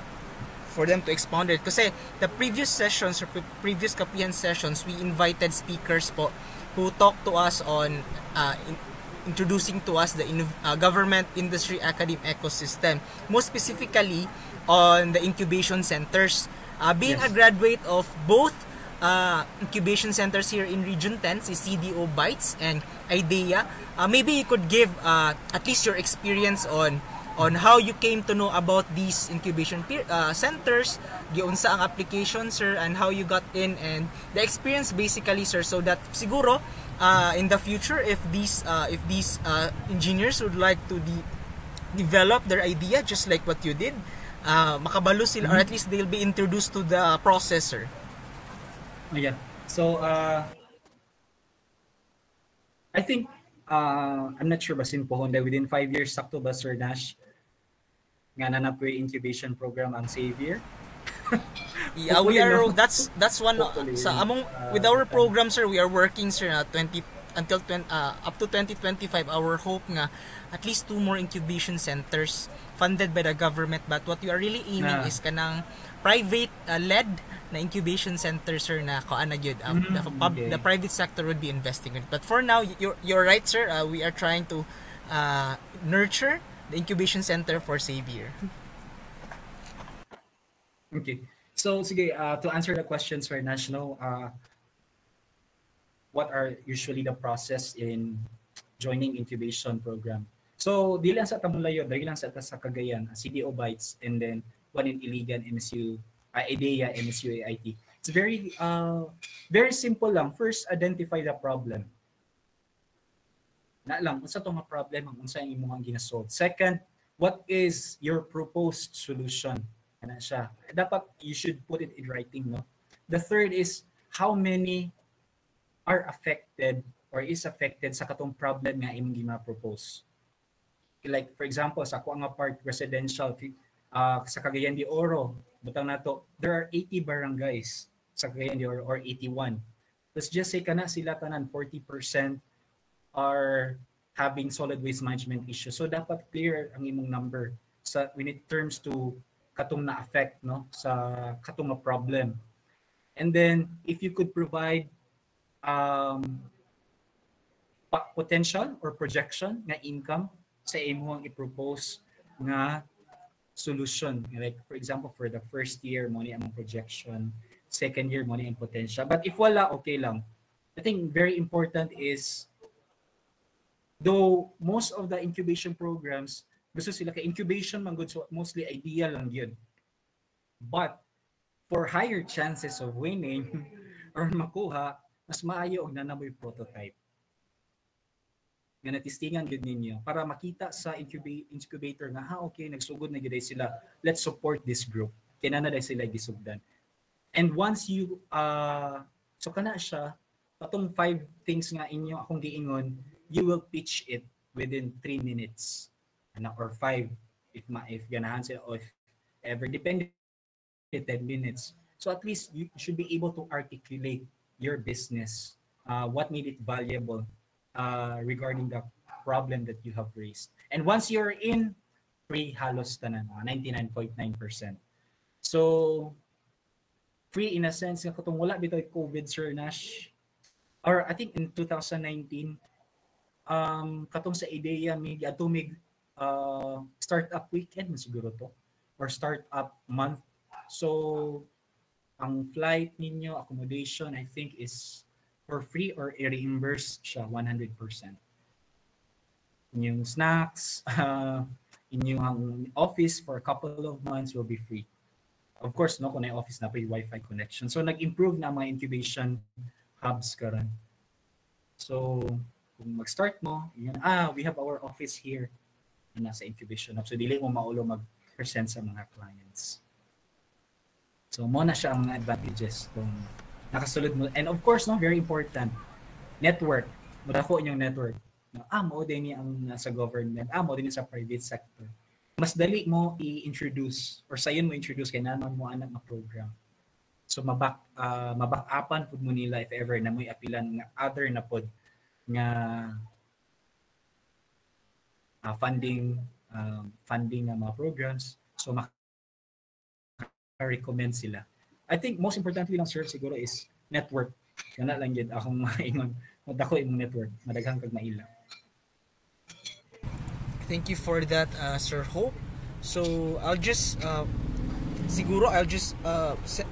for them to expound it. Kasi the previous sessions or pre- previous Kapihan sessions, we invited speakers po who talked to us on uh, in- introducing to us the inno- uh, government industry academic ecosystem. Most specifically on the incubation centers. Uh, being a graduate of both uh, incubation centers here in Region 10, si CDO Bytes and IDEA, uh, maybe you could give uh, at least your experience on on how you came to know about these incubation pe- uh, centers, giunsa ang application sir and how you got in and the experience basically sir so that siguro uh, in the future if these uh, if these uh, engineers would like to de- develop their idea just like what you did, uh, makabalo sila or at least they'll be introduced to the processor. Oh, yeah. So, uh, I think, uh, I'm not sure basin po Honda within five years, sakto ba Sir Nash? Nga na na po incubation program ang Savior. Yeah, we are no? that's that's one Hopefully, sa among uh, with our program sir we are working sir na 20 until 20, uh, up to 2025 our hope nga at least two more incubation centers funded by the government but what we are really aiming Na. is kanang private uh, led na incubation center sir na gyud um, Mm, the, pub, okay. the private sector would be investing in it but for now you're you're right sir uh, we are trying to uh, nurture the incubation center for Xavier Okay. So, sige, uh, to answer the questions Sir National, uh, what are usually the process in joining incubation program? So, di lang sa Tamulayo, di lang sa, sa Cagayan, uh, CDO Bytes, and then one in Iligan, MSU, uh, IDEA, MSU AIT. It's very, uh, very simple lang. First, identify the problem. Na lang, unsa to nga problem, ang unsa ang imong ginasolve. Second, what is your proposed solution? Ano siya. Dapat you should put it in writing, no? The third is how many are affected or is affected sa katong problem nga imong gina-propose. Like for example, sa ako nga part residential uh, sa Cagayan de Oro, butang nato, there are 80 barangays sa Cagayan de Oro or 81. Let's just say kana sila tanan 40% are having solid waste management issues. So dapat clear ang imong number sa when it terms to katong na affect no sa katong na problem. And then if you could provide um potential or projection nga income sa imo ang i-propose nga solution. Like for example, for the first year mo ni ang projection, second year mo ni ang potential. But if wala, okay lang. I think very important is though most of the incubation programs gusto sila kay incubation man good so mostly idea lang yun. But for higher chances of winning or makuha, mas maayo og nanamoy prototype. Nga natistingan gud ninyo para makita sa incuba- incubator nga ha okay nagsugod na gid sila. Let's support this group. Kinana na sila gisugdan. And once you uh so kana siya patong five things nga inyo akong giingon, you will pitch it within three minutes or five if ma if ganahan sila or if ever depende 10 minutes. So at least you should be able to articulate your business uh, what made it valuable uh, regarding the problem that you have raised. And once you're in free halos tanan uh, 99.9% so free in a sense katong wala covid sir Nash or I think in 2019 um katong sa ideya mig atumig uh, startup weekend siguro to or startup month. So ang flight ninyo, accommodation, I think is for free or i-reimburse siya 100%. Inyong snacks, uh, inyong office for a couple of months will be free. Of course, no, kung na office na pa yung Wi-Fi connection. So, nag-improve na mga incubation hubs karon. So, kung mag-start mo, yun, ah, we have our office here na nasa incubation hub. So, dili mo maulo mag-present sa mga clients. So, mo na siya ang advantages kung nakasulod mo. And of course, no, very important, network. Madako inyong network. Ah, mo din ni ang nasa government. Ah, mo din sa private sector. Mas dali mo i-introduce or sayon mo introduce kay naman mo anak na program. So mabak uh, mabak-apan pud mo nila if ever na mo'y apilan nga other na pod nga uh, funding um, funding nga mga programs. So maka-recommend sila. I think most importantly lang sir siguro is network. Kana lang gid akong maingon. Dako imong network, madaghang kag maila. Thank you for that, uh, Sir Hope. So, I'll just, uh, siguro, I'll just uh, se-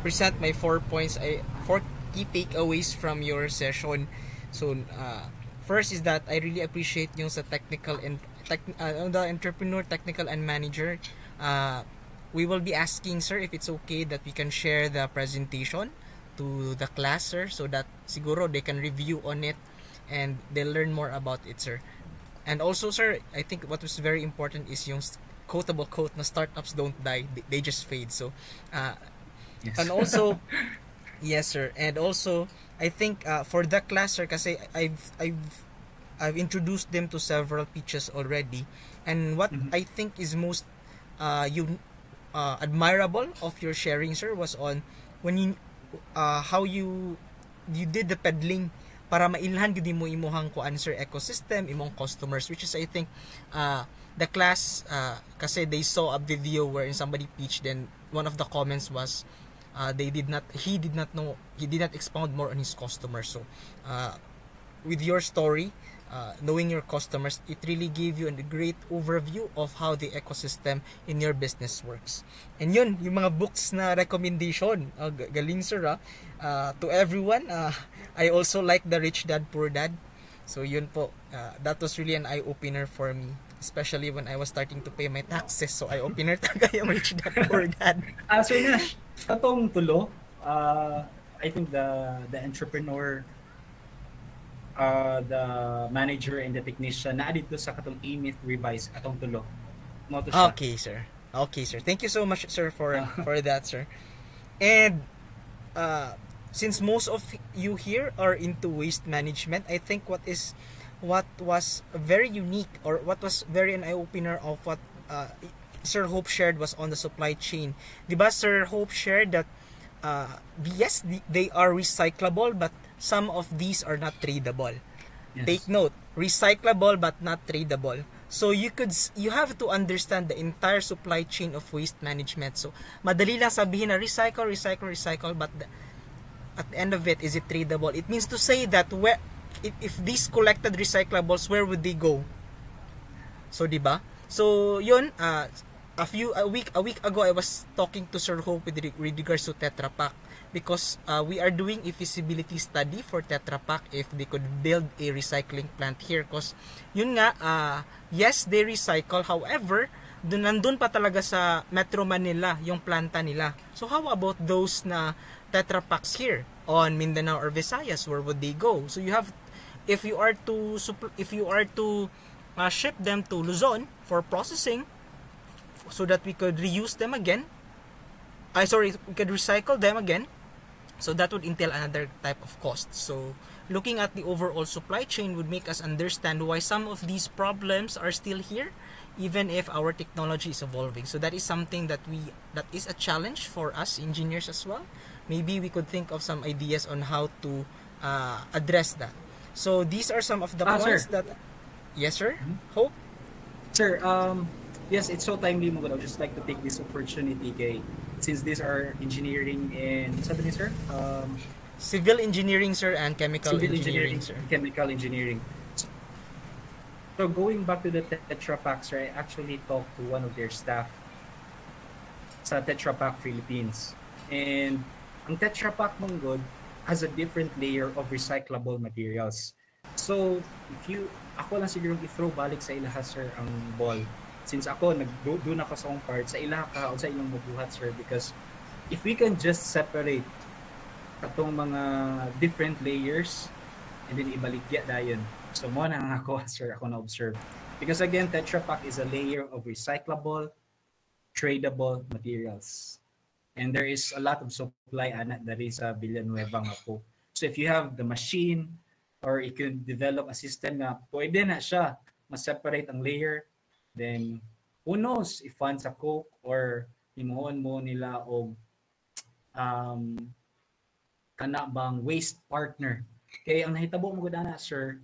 present my four points, I, four key takeaways from your session. So, uh, first is that I really appreciate yung sa technical and tech, uh, the entrepreneur, technical, and manager, uh, we will be asking sir if it's okay that we can share the presentation to the class sir so that siguro they can review on it and they'll learn more about it sir. And also sir, I think what was very important is yung quotable quote na startups don't die, they- they just fade. So, uh, Yes. and also yes sir and also i think uh, for the class sir kasi i've i've i've introduced them to several pitches already and what Mhm. i think is most uh you uh, admirable of your sharing sir was on when you uh, how you you did the peddling para mailhan gid mo imuhang ko answer ecosystem imong customers which is i think uh, the class uh, kasi they saw a video wherein somebody pitched and one of the comments was uh, they did not he did not know he did not expound more on his customers. So uh, with your story uh, knowing your customers it really gave you a great overview of how the ecosystem in your business works. And yun yung mga books na recommendation uh, galing sir ah. Uh, to everyone uh, I also like the Rich Dad Poor Dad. So yun po uh, that was really an eye opener for me especially when I was starting to pay my taxes so Rich Dad Poor Dad Ah, so yun na. Atong tulo, uh, I think the the entrepreneur, uh, the manager and the technician na dito sa katong e-myth revise atong tulo. Mo to siya. Okay, sir. Okay, sir. Thank you so much, sir, for for that, sir. And uh, since most of you here are into waste management, I think what is what was very unique or what was very an eye opener of what uh, Sir Hope shared was on the supply chain. Diba Sir Hope shared that uh, yes, the- they are recyclable, but some of these are not tradable. Yes. Take note, recyclable but not tradable. So you could you have to understand the entire supply chain of waste management. So madali lang sabihin na recycle, recycle, recycle but the, at the end of it is it tradable? It means to say that where if, if these collected recyclables where would they go? So di ba? So yun uh, a few a week a week ago I was talking to Sir Hope with, re- with regards to Tetra Pak because uh, we are doing a feasibility study for Tetra Pak if they could build a recycling plant here because yun nga uh, yes they recycle however dun, nandun pa talaga sa Metro Manila yung planta nila so how about those na Tetra Paks here on Mindanao or Visayas where would they go so you have if you are to if you are to uh, ship them to Luzon for processing so that we could reuse them again I sorry we could recycle them again so that would entail another type of cost. So looking at the overall supply chain would make us understand why some of these problems are still here even if our technology is evolving. So that is something that we that is a challenge for us engineers as well. Maybe we could think of some ideas on how to uh, address that so these are some of the Ah, points sir. that yes sir hope Sir, um, yes, it's so timely mo. I would just like to take this opportunity kay since these are engineering and sabi ni sir, um, civil engineering sir and chemical civil engineering, engineering, sir chemical engineering. So going back to the Tetra Pak, sir, I actually talked to one of their staff sa Tetra Pak Philippines. And ang Tetra Pak Monggod has a different layer of recyclable materials. So, if you, ako lang siguro i-throw balik sa ilaha, sir, ang ball. Since ako, nag doon ako sa akong part, sa ilaha ka o sa ilang mabuhat, sir, because if we can just separate katong mga different layers and then ibaligya dayon. So mo na ako sir ako na observe. Because again Tetra Pak is a layer of recyclable, tradable materials. And there is a lot of supply ana dari sa Villanueva nga po. So if you have the machine or you can develop a system na pwede na siya ma-separate ang layer, then who knows if fund sa Coke or himuon mo nila og um, kana bang waste partner. Kaya ang nahitabo mo gud ana sir,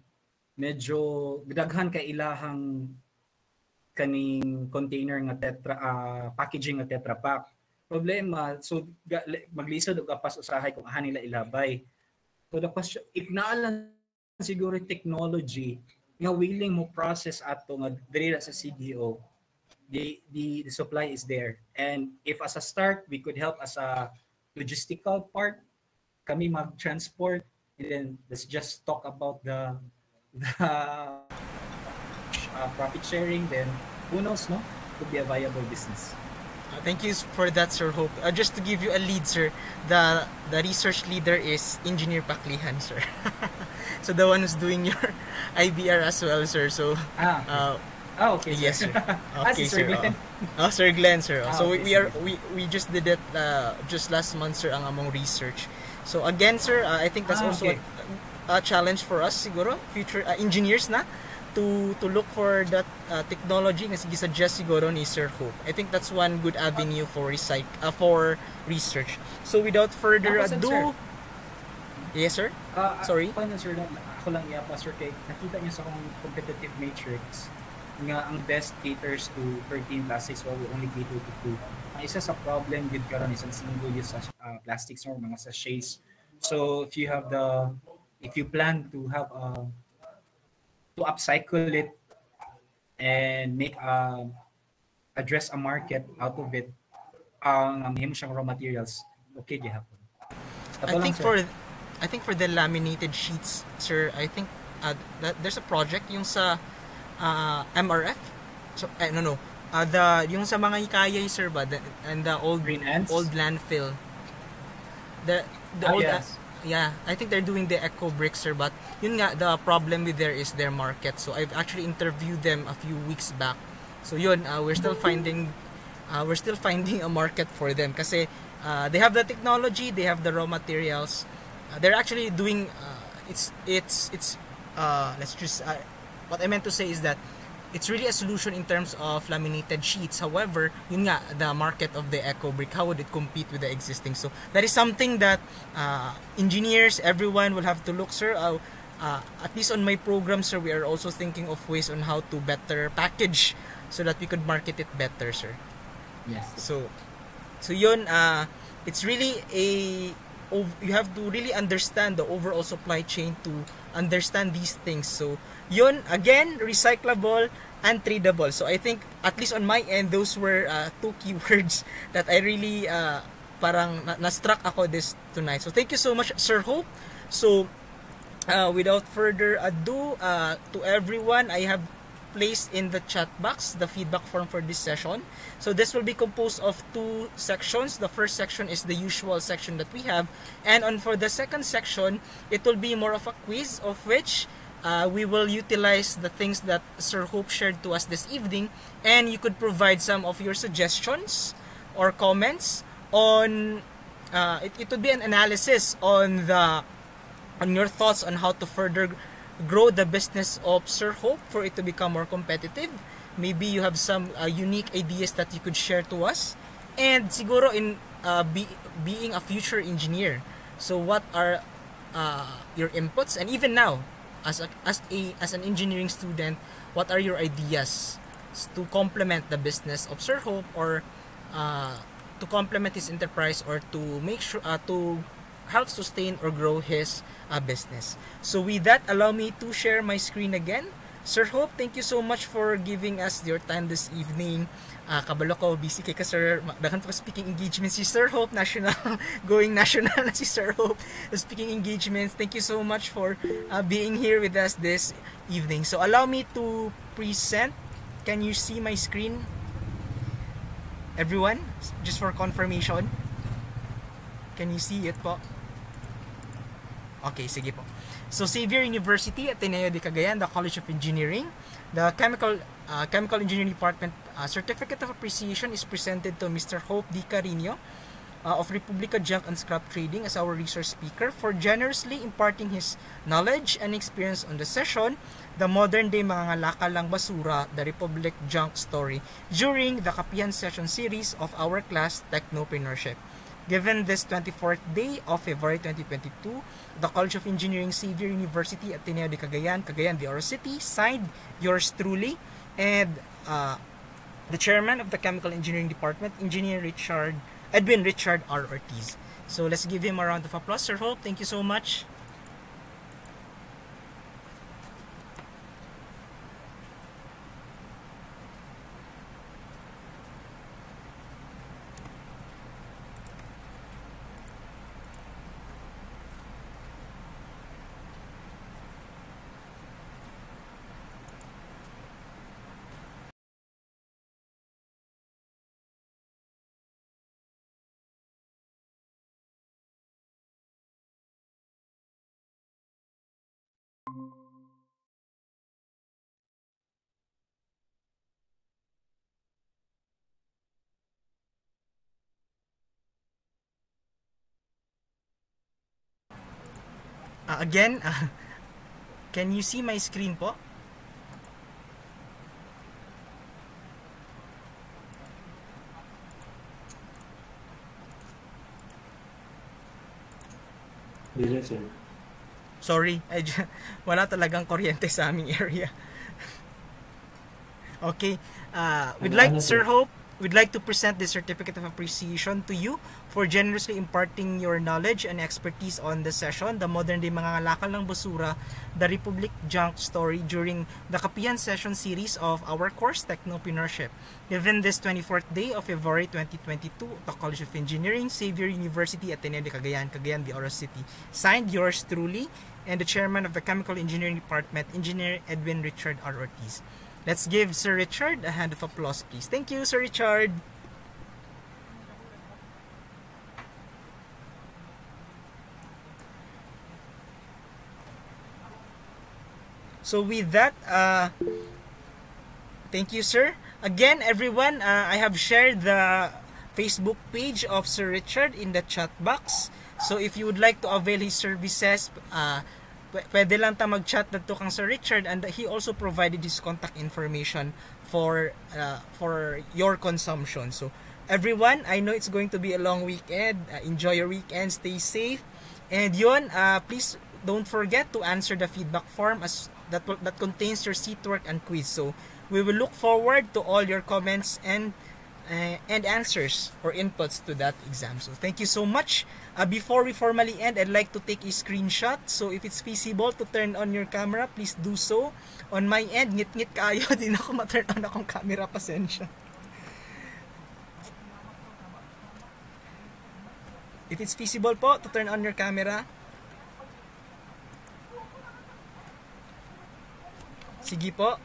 medyo daghan ka ilahang kaning container nga tetra ah, packaging nga tetra pack. Problema, so maglisod og kapas usahay kung aha nila ilabay. So the question, if naalan siguro technology nga willing mo process ato nga diri ra sa CDO, the, the the supply is there. And if as a start we could help as a logistical part, kami mag-transport and then let's just talk about the the uh, profit sharing, then who knows, no? Could be a viable business. Uh, thank you for that, Sir Hope. Uh, just to give you a lead, sir, the the research leader is Engineer Paklihan, sir. so the one who's doing your IBR as well, sir. So, Ah, okay. uh, ah, okay. yes, sir. ah, Okay, Sir. Glenn. Oh, Sir Glenn, sir. Ah, so we, okay, we are we we just did it uh, just last month, sir, ang among research. So again, sir, uh, I think that's Ah, also okay. a, a challenge for us, siguro, future uh, engineers na to to look for that uh, technology na sige suggest siguro ni Sir Hope. I think that's one good avenue for recyc uh, for research. So without further Tapos, ado, sir. yes, sir. Ah, Sorry? Ako lang, sir, ako lang iapa, sir, kay nakita niyo sa akong competitive matrix nga ang best caters to 13 plastics while we only cater to 2. Ang isa sa problem with karon is ang single use sa uh, plastics or mga sachets. So if you have the if you plan to have a to upcycle it and make a address a market out of it ang um, siyang raw materials okay gihapon. I think for I think for the laminated sheets, sir, I think uh, that there's a project yung sa uh, MRF. So eh, no no. Uh, the yung sa mga ikayay sir ba the, and the old Green ants? old landfill. The the Ah, old yes. Yeah, I think they're doing the eco bricks sir but yun nga the problem with there is their market. So I've actually interviewed them a few weeks back. So yun, uh, we're still finding uh, we're still finding a market for them kasi uh, they have the technology, they have the raw materials. Uh, they're actually doing uh, it's it's it's uh, let's just what I meant to say is that it's really a solution in terms of laminated sheets. However, yun nga, the market of the eco brick, how would it compete with the existing? So that is something that uh, engineers, everyone will have to look, sir. Uh, uh, at least on my program, sir, we are also thinking of ways on how to better package so that we could market it better, sir. Yes. So, so yun, uh, it's really a, you have to really understand the overall supply chain to understand these things. So, yun, again, recyclable and tradable. So, I think, at least on my end, those were uh, two keywords that I really, uh, parang na- na-struck ako this tonight. So, thank you so much, Sir Hope. So, uh, without further ado, uh, to everyone, I have placed in the chat box the feedback form for this session. So this will be composed of two sections. The first section is the usual section that we have, and on for the second section, it will be more of a quiz of which uh, we will utilize the things that Sir Hope shared to us this evening, and you could provide some of your suggestions or comments on. Uh, it, it would be an analysis on the on your thoughts on how to further grow the business of Sir Hope for it to become more competitive. Maybe you have some uh, unique ideas that you could share to us. And siguro in uh, be, being a future engineer. So what are uh, your inputs and even now as a, as a as an engineering student, what are your ideas to complement the business of Sir Hope or uh, to complement his enterprise or to make sure uh, to help sustain or grow his uh, business. So with that, allow me to share my screen again. Sir Hope, thank you so much for giving us your time this evening. Uh, kabalo ko, busy kay ka sir. Daghan pa speaking engagements si Sir Hope, national, going national na si Sir Hope. Speaking engagements, thank you so much for uh, being here with us this evening. So allow me to present. Can you see my screen? Everyone, just for confirmation. Can you see it po? Okay, sige po. So Xavier University, Ateneo de Cagayan, the College of Engineering, the Chemical uh, Chemical Engineering Department uh, Certificate of Appreciation is presented to Mr. Hope D. Carino uh, of Republica Junk and Scrap Trading as our resource speaker for generously imparting his knowledge and experience on the session, the modern day mga ngalakal lang basura, the Republic Junk Story, during the Kapihan Session series of our class Technopreneurship. Given this 24th day of February 2022, the College of Engineering Xavier University at Ateneo de Cagayan, Cagayan de Oro City, signed yours truly, and uh, the chairman of the Chemical Engineering Department, Engineer Richard Edwin Richard R. Ortiz. So let's give him a round of applause. Sir Hope, thank you so much. Uh, again, uh, can you see my screen po? Yes, sir. Sorry, I ju- wala talagang kuryente sa aming area. okay, uh, we'd like, sir? Hope, we'd like to present this certificate of appreciation to you for generously imparting your knowledge and expertise on the session, the modern day mga ngalakal ng basura, the Republic Junk Story during the Kapihan session series of our course, Technopreneurship. Given this 24th day of February 2022, the College of Engineering, Xavier University, Ateneo de Cagayan, Cagayan de Oro City. Signed, yours truly, and the chairman of the Chemical Engineering Department, Engineer Edwin Richard R. Ortiz. Let's give Sir Richard a hand of applause, please. Thank you, Sir Richard. So with that, uh, thank you, sir. Again, everyone, uh, I have shared the Facebook page of Sir Richard in the chat box. So if you would like to avail his services, uh, pwede lang ta mag-chat na to kang Sir Richard and he also provided his contact information for uh, for your consumption. So everyone, I know it's going to be a long weekend. Uh, enjoy your weekend, stay safe. And yun, uh, please don't forget to answer the feedback form as that that contains your seat work and quiz. So we will look forward to all your comments and uh, and answers or inputs to that exam. So thank you so much. Uh, before we formally end, I'd like to take a screenshot. So if it's feasible to turn on your camera, please do so. On my end, ngit-ngit kayo. Di na ako ma-turn on akong camera. Pasensya. If it's feasible po to turn on your camera, Sige po.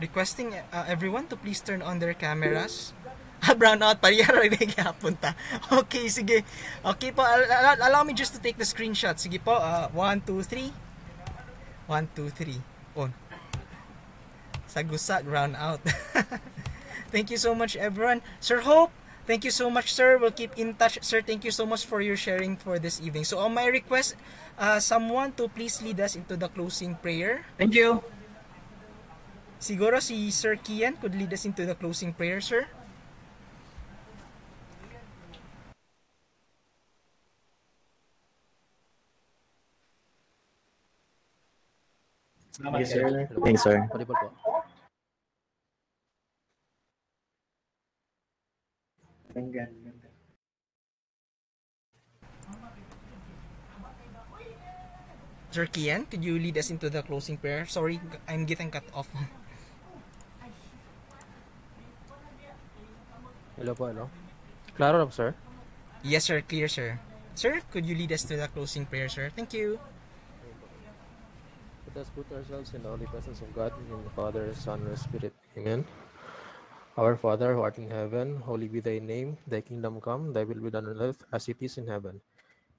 Requesting uh, everyone to please turn on their cameras. Ah, brown out pa punta. Okay, sige. Okay po, al- al- allow me just to take the screenshot. Sige po, uh, 1, 2, 3. 1, 2, 3. On. Sagusa, brown out. thank you so much, everyone. Sir Hope, thank you so much, sir. We'll keep in touch. Sir, thank you so much for your sharing for this evening. So, on my request, uh, someone to please lead us into the closing prayer. Thank you. Siguro si Sir Kian could lead us into the closing prayer, sir. Yes, sir. Thanks, sir. Sir Kian, could you lead us into the closing prayer? Sorry, I'm getting cut off. Hello po, hello. Klaro na po, sir. yes, sir. Clear, sir. Sir, could you lead us to the closing prayer, sir? Thank you. Let us put ourselves in the holy presence of God, in the Father, Son, and Spirit. Amen. Our Father, who art in heaven, holy be thy name. Thy kingdom come, thy will be done on earth as it is in heaven.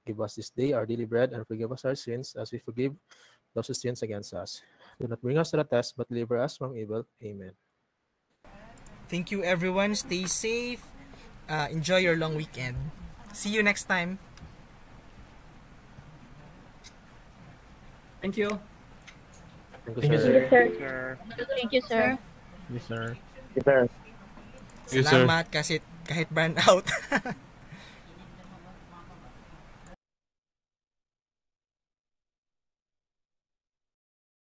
Give us this day our daily bread, and forgive us our sins, as we forgive those who sin against us. Do not bring us to the test, but deliver us from evil. Amen. Thank you, everyone. Stay safe. Uh, enjoy your long weekend. See you next time. Thank you. Thank you, Thank you, sir. sir. Thank you, sir. Yes, sir. Yes, sir. Salamat kasi kahit burn out.